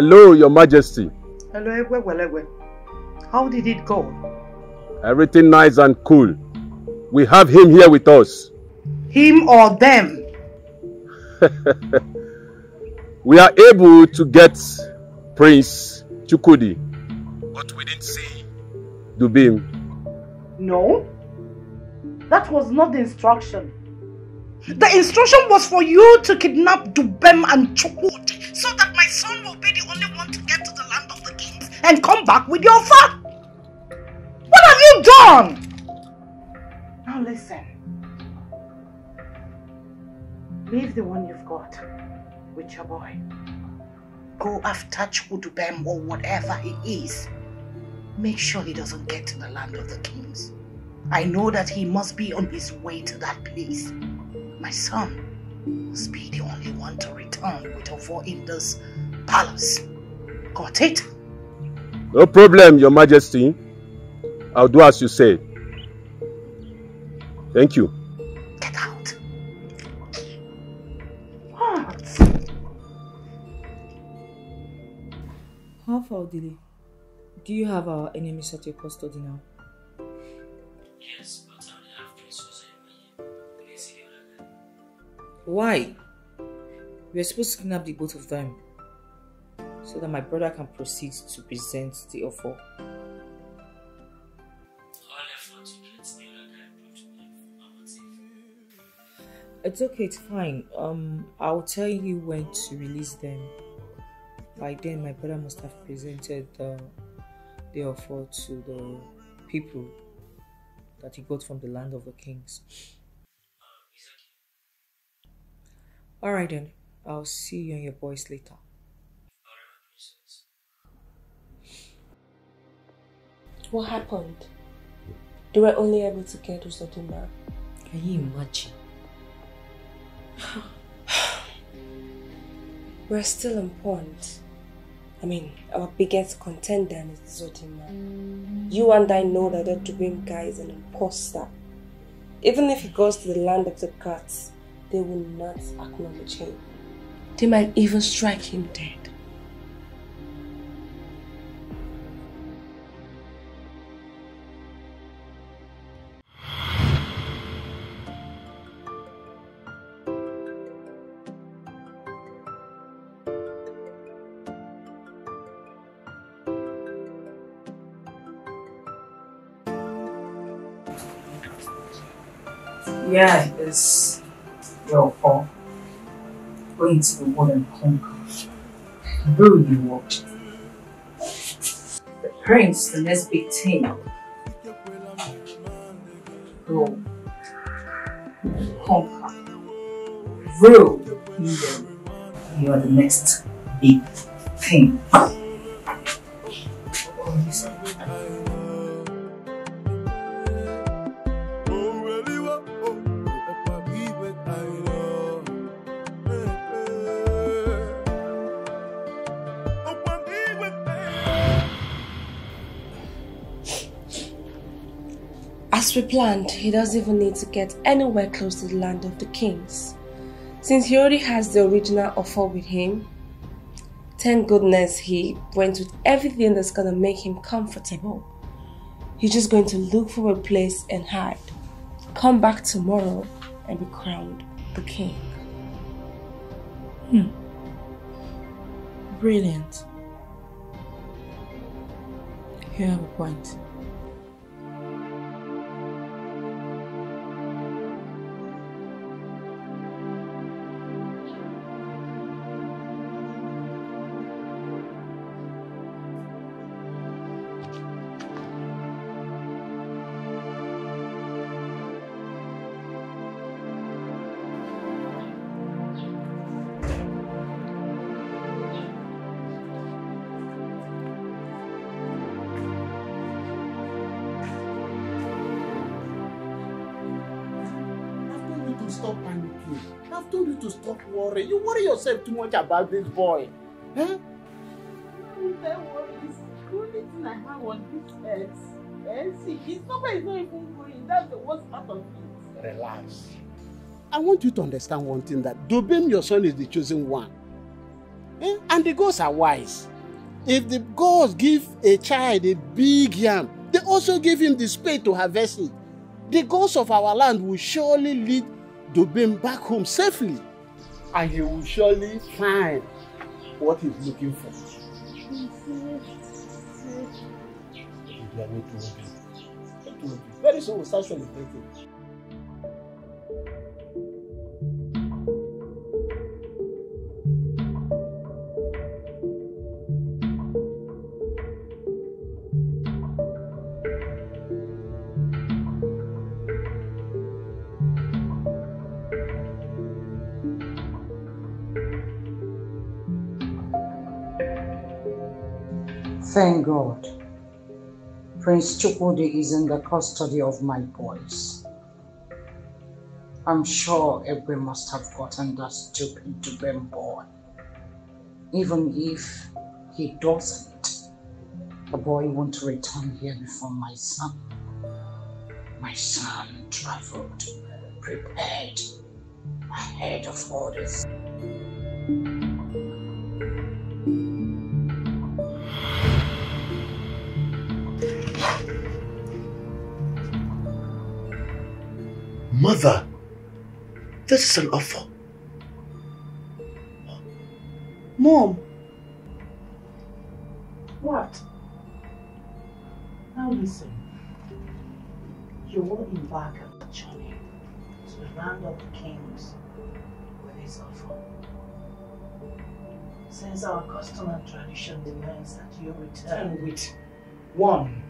Hello, Your Majesty. Hello, Egwe Welegwe. How did it go? Everything nice and cool. We have him here with us. Him or them? [LAUGHS] We are able to get Prince Chukwudi. But we didn't see Dubem. No. That was not the instruction. The instruction was for you to kidnap Dubem and Chukwudi and come back with your father. What have you done? Now listen. Leave the one you've got with your boy. Go after Chukudubem or whatever he is. Make sure he doesn't get to the land of the kings. I know that he must be on his way to that place. My son must be the only one to return with Ofo in this palace. Got it? No problem, Your Majesty. I'll do as you said. Thank you. Get out. What? How far, Odile? Do you have our enemies at your custody now? Yes, but I only have Prince Jose Why? We are supposed to kidnap the both of them so that my brother can proceed to present the offer. It's okay, it's fine. Um, I'll tell you when to release them. By then, my brother must have presented the, the offer to the people that he got from the land of the kings. Alright then, I'll see you and your boys later. What happened? They were only able to get to Uzodima. Can you imagine? [SIGHS] We're still on point. I mean, our biggest contender is Zodima. You and I know that that Dubem guy is an imposter. Even if he goes to the land of the gods, they will not acknowledge him. They might even strike him dead. Yeah, it's your fault. Going to the world and conquer. Will you watch? The prince, the next big thing. Go. Conquer. Rule. You are the next big thing. As we planned, he doesn't even need to get anywhere close to the land of the kings. Since he already has the original offer with him, thank goodness he went with everything that's gonna make him comfortable. He's just going to look for a place and hide. Come back tomorrow and be crowned the king. Hmm. Brilliant. You have a point. Yourself too much about this boy. The only thing I have on this head, eh, see, his number is not even going. That's the worst part of it. Relax. I want you to understand one thing that Dobim, your son, is the chosen one. Eh? And the gods are wise. If the gods give a child a big yam, they also give him the spade to harvest it. The gods of our land will surely lead Dobim back home safely. And he will surely find what he's looking for. Very soon we'll start celebrating. Thank God. Prince Chukwudi is in the custody of my boys. I'm sure Egbe must have gotten that stupid Dubem boy. Even if he doesn't, the boy won't return here before my son. My son traveled, prepared, ahead of all orders. Mother, this is an offer. Mom. What? Now listen. You will embark on a journey to the land of the kings with this offer. Since our custom and tradition demands that you return with one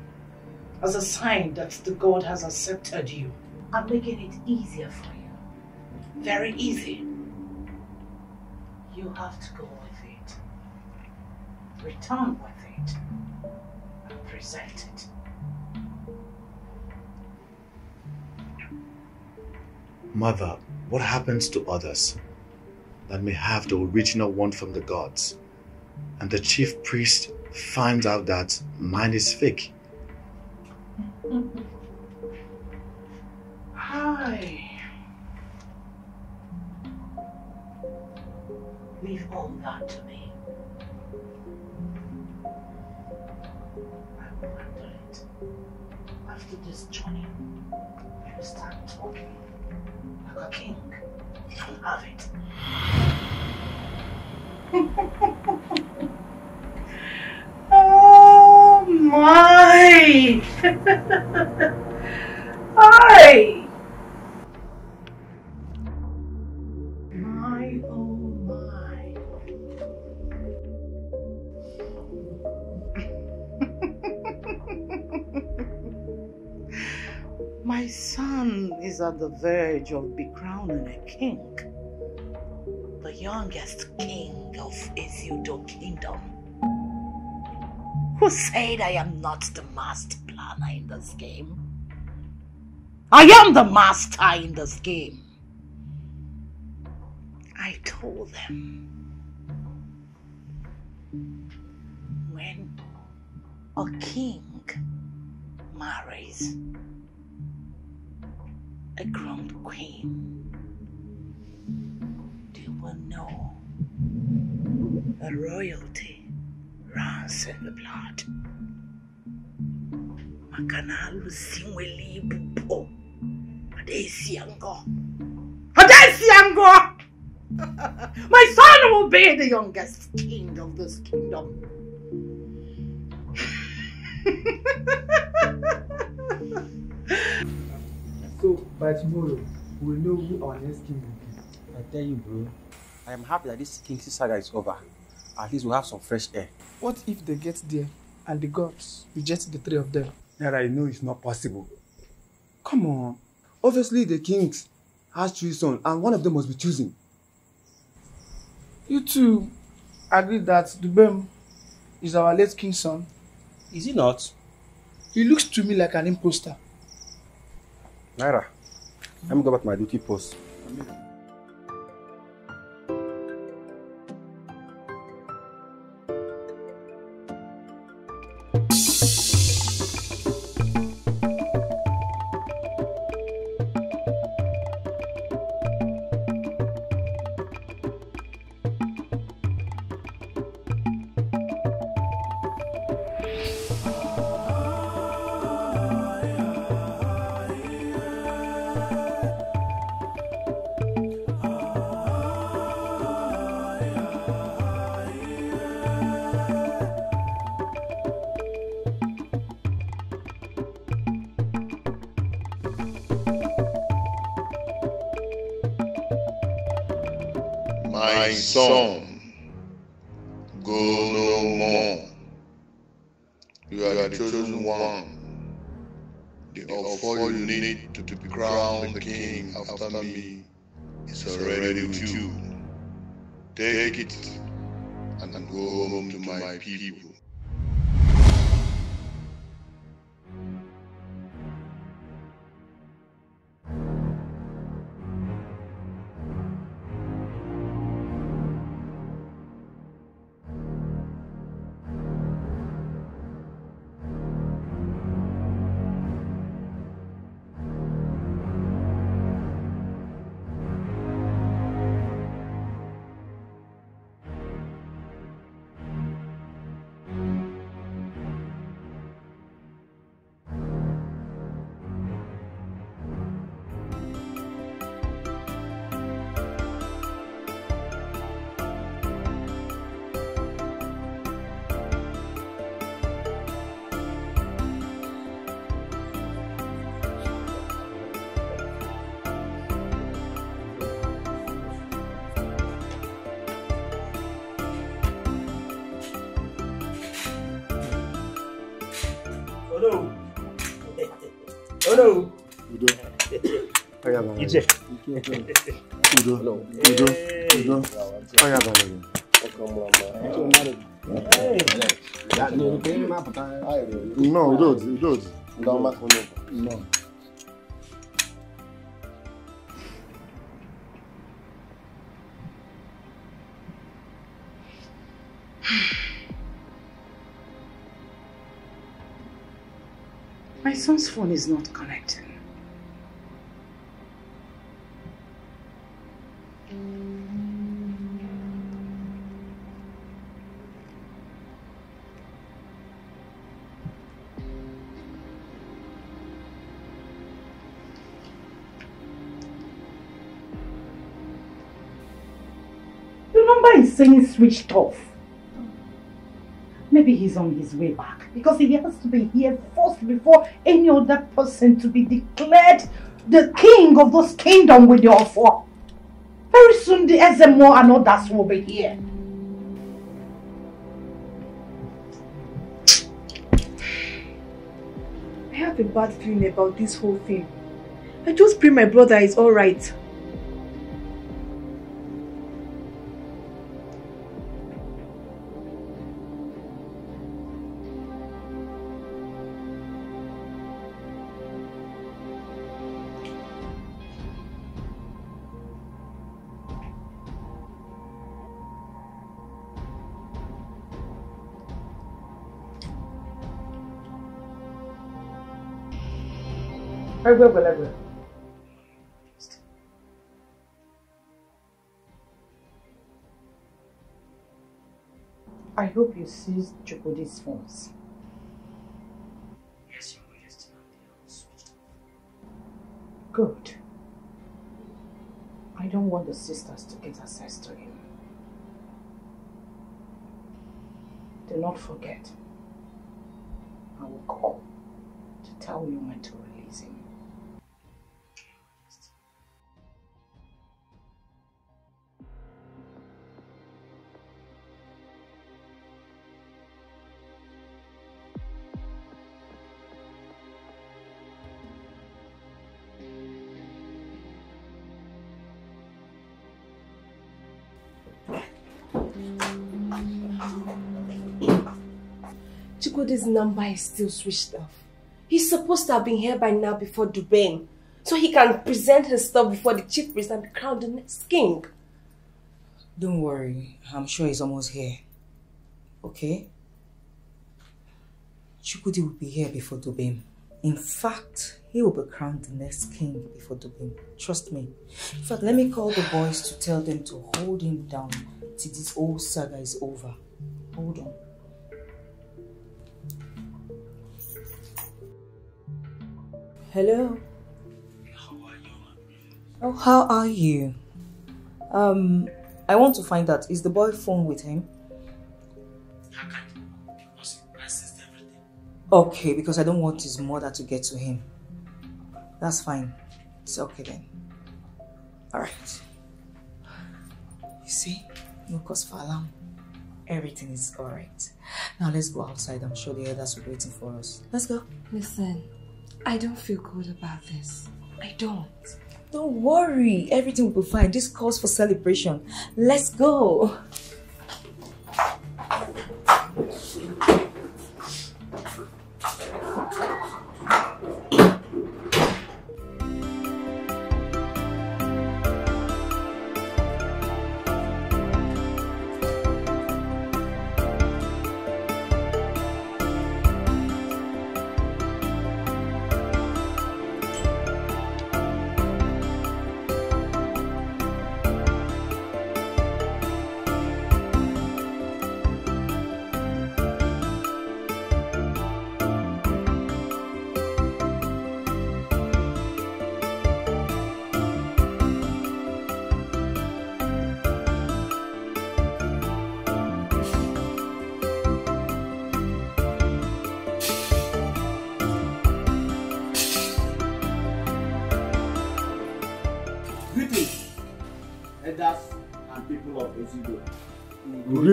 as a sign that the God has accepted you. I'm making it easier for you. Very easy. You have to go with it. Return with it. And present it. Mother, what happens to others that may have the original one from the gods, and the chief priest finds out that mine is fake? [LAUGHS] Hi. Leave all that to me. I will handle it. After this journey, you start talking like a king. You'll have it. [LAUGHS] oh my! [LAUGHS] Hi! My son is at the verge of becrowning a king. The youngest king of Isildo Kingdom. Who said I am not the master planner in this game? I am the master in this game. I told them when a king marries a crowned queen, they will know a royalty runs in the blood. maka na alụsi nwere ibubo Adaesi Ango. Adaesi Ango! [LAUGHS] My son will be the youngest king of this kingdom. [LAUGHS] So by tomorrow, we will know who our next king will be. I tell you, bro, I am happy that this Kingsley saga is over. At least we'll have some fresh air. What if they get there and the gods reject the three of them? That I know is not possible. Come on. Obviously, the kings has three sons, and one of them must be choosing. You two agree that Dubem is our late king's son? Is he not? He looks to me like an imposter. Naira, me go back my duty post. People. Ije. Udo, Udo, Udo. Oya balẹ̀. No, Udo, Udo. No. [SIGHS] My son's phone is not connecting. Saying switched off. Maybe he's on his way back because he has to be here first before any other person to be declared the king of this kingdom with your four. Very soon the SMO and others will be here. I have a bad feeling about this whole thing. I just pray my brother is alright. I hope you seized Chukwudi's phones. Yes, Your Majesty. Good. I don't want the sisters to get access to him. Do not forget. I will call to tell you when to release him. Number is still switched off. He's supposed to have been here by now before Dubem, so he can present his stuff before the chief priest and be crowned the next king. Don't worry, I'm sure he's almost here. Okay? Chukwudi will be here before Dubem. In fact, he will be crowned the next king before Dubem. Trust me. In fact, let me call the boys to tell them to hold him down till this whole saga is over. Hold on. Hello. How are you? Oh, how are you? Um, I want to find out, is the boy phone with him? Okay, because I don't want his mother to get to him. That's fine. It's okay then. Alright. You see? No cause for alarm. Everything is alright. Now let's go outside. I'm sure the others are waiting for us. Let's go. Listen, I don't feel good about this. I don't. Don't worry. Everything will be fine. This calls for celebration. Let's go.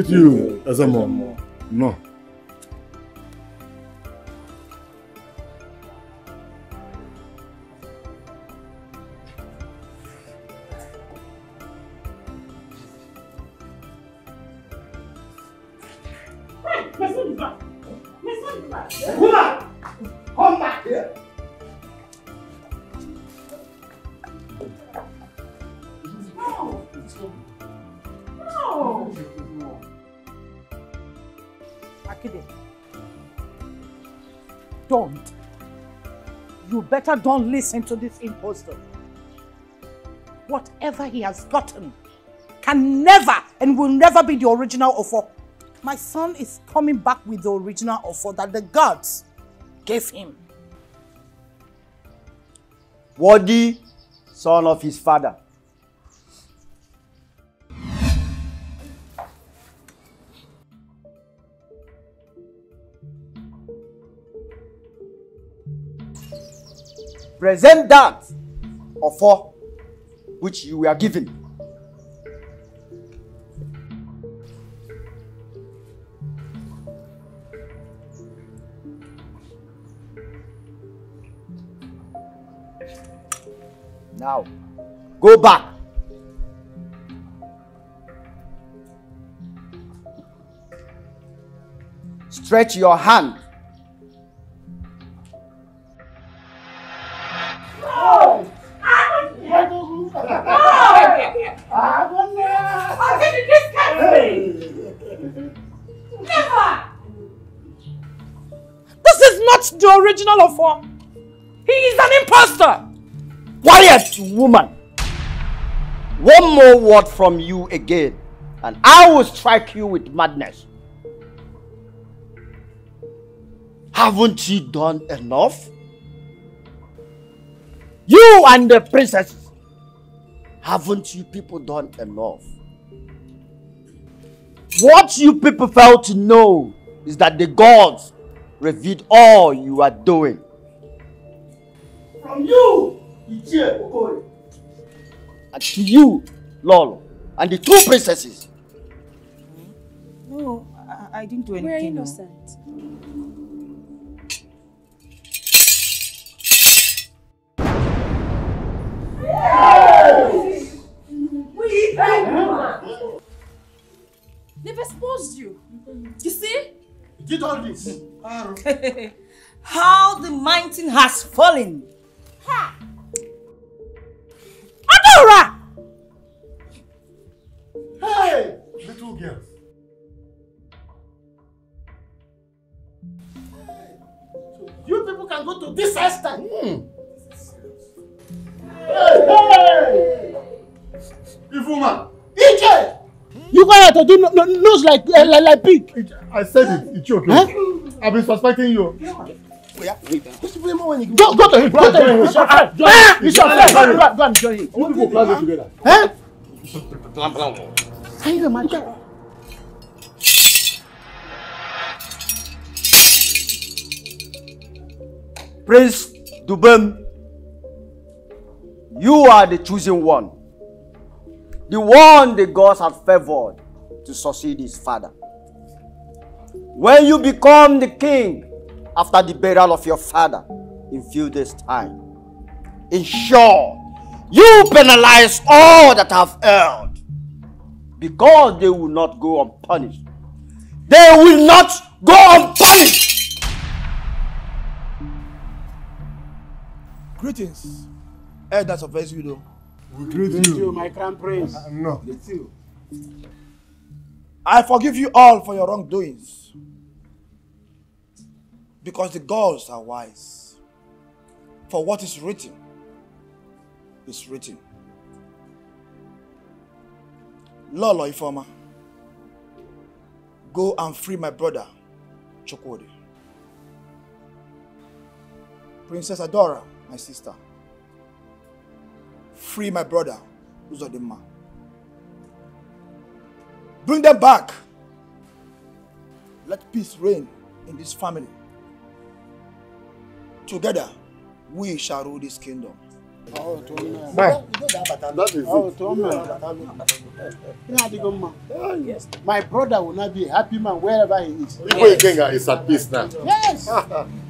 We as a Ezemo. Don't listen to this impostor. Whatever he has gotten can never and will never be the original offer. My son is coming back with the original offer that the gods gave him. Worthy son of his father. Present that offer which you were given. Now, go back. Stretch your hand. This is not the original of offer. He is an impostor. Quiet, woman. One more word from you again, and I will strike you with madness. Haven't you done enough? You and the princesses, haven't you people done enough? What you people fail to know is that the gods revealed all you are doing. From you, Ichie Okoye, and to you, Lolo, and the two princesses. No, I, I didn't do anything. We're no. Innocent. They've exposed you. You see? Did all this. Ah. [LAUGHS] How the mountain has fallen. Adora! Hey, little girl. You people can go to this extent. Hmm. Hey, hey! Evil man. EJ! You go ahead to do no, no, nose like, uh, like, like pig. I said it. It's okay. Huh? I've been suspecting you. Go, go to him. Go to him. He's your friend. He's your friend. Go, and join him. You people plan together. Huh? Can you imagine? Prince Dubem, you are the chosen one. The one the gods have favored to succeed his father. When you become the king after the burial of your father in few days' time, ensure you penalize all that have erred because they will not go unpunished. They will not go unpunished. Greetings, elders of Eswido. We greet Greet you. you, my crown prince. Uh, no. Greet you. I forgive you all for your wrongdoings. Because the gods are wise. For what is written is written. Lolo Ifoma, go and free my brother, Chukwudi. Princess Adora, my sister, free my brother, Uzodimma. Bring them back. Let peace reign in this family. Together, we shall rule this kingdom. My brother will not be a happy man wherever he is. Igwe Ikenga is at peace now. Yes. [LAUGHS]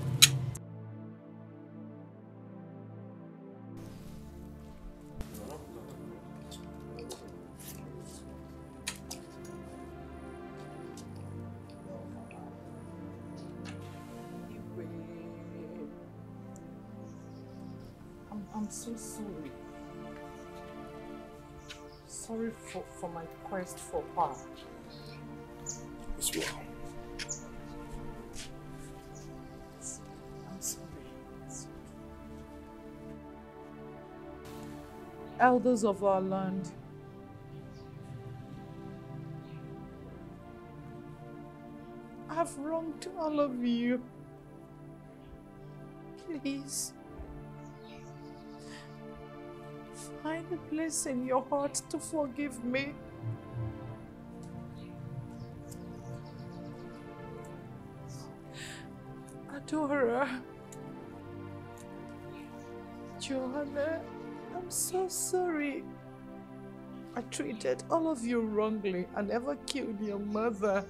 for, my quest for power. It's well. I'm sorry. Elders of our land, I've wronged all of you. Please. Find a place in your heart to forgive me. Adora. Johanna, I'm so sorry. I treated all of you wrongly. I never killed your mother.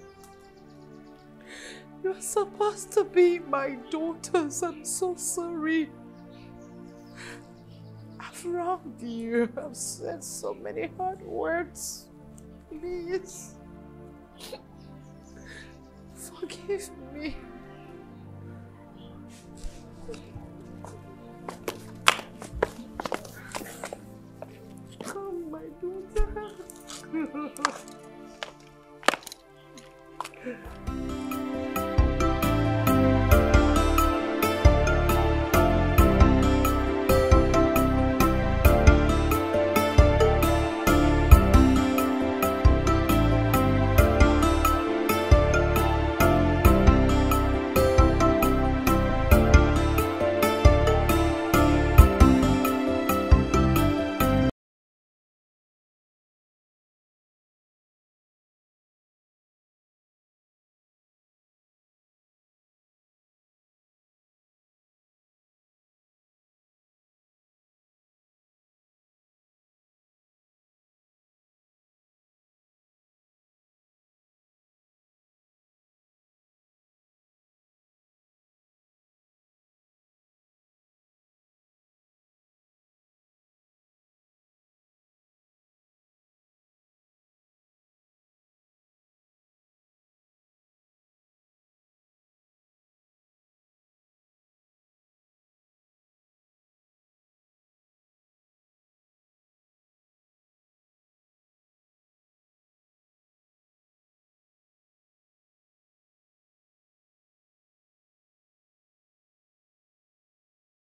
You're supposed to be my daughters. I'm so sorry. I've wronged you. I've said so many hard words. Please. Forgive me. Come, my daughter. [LAUGHS]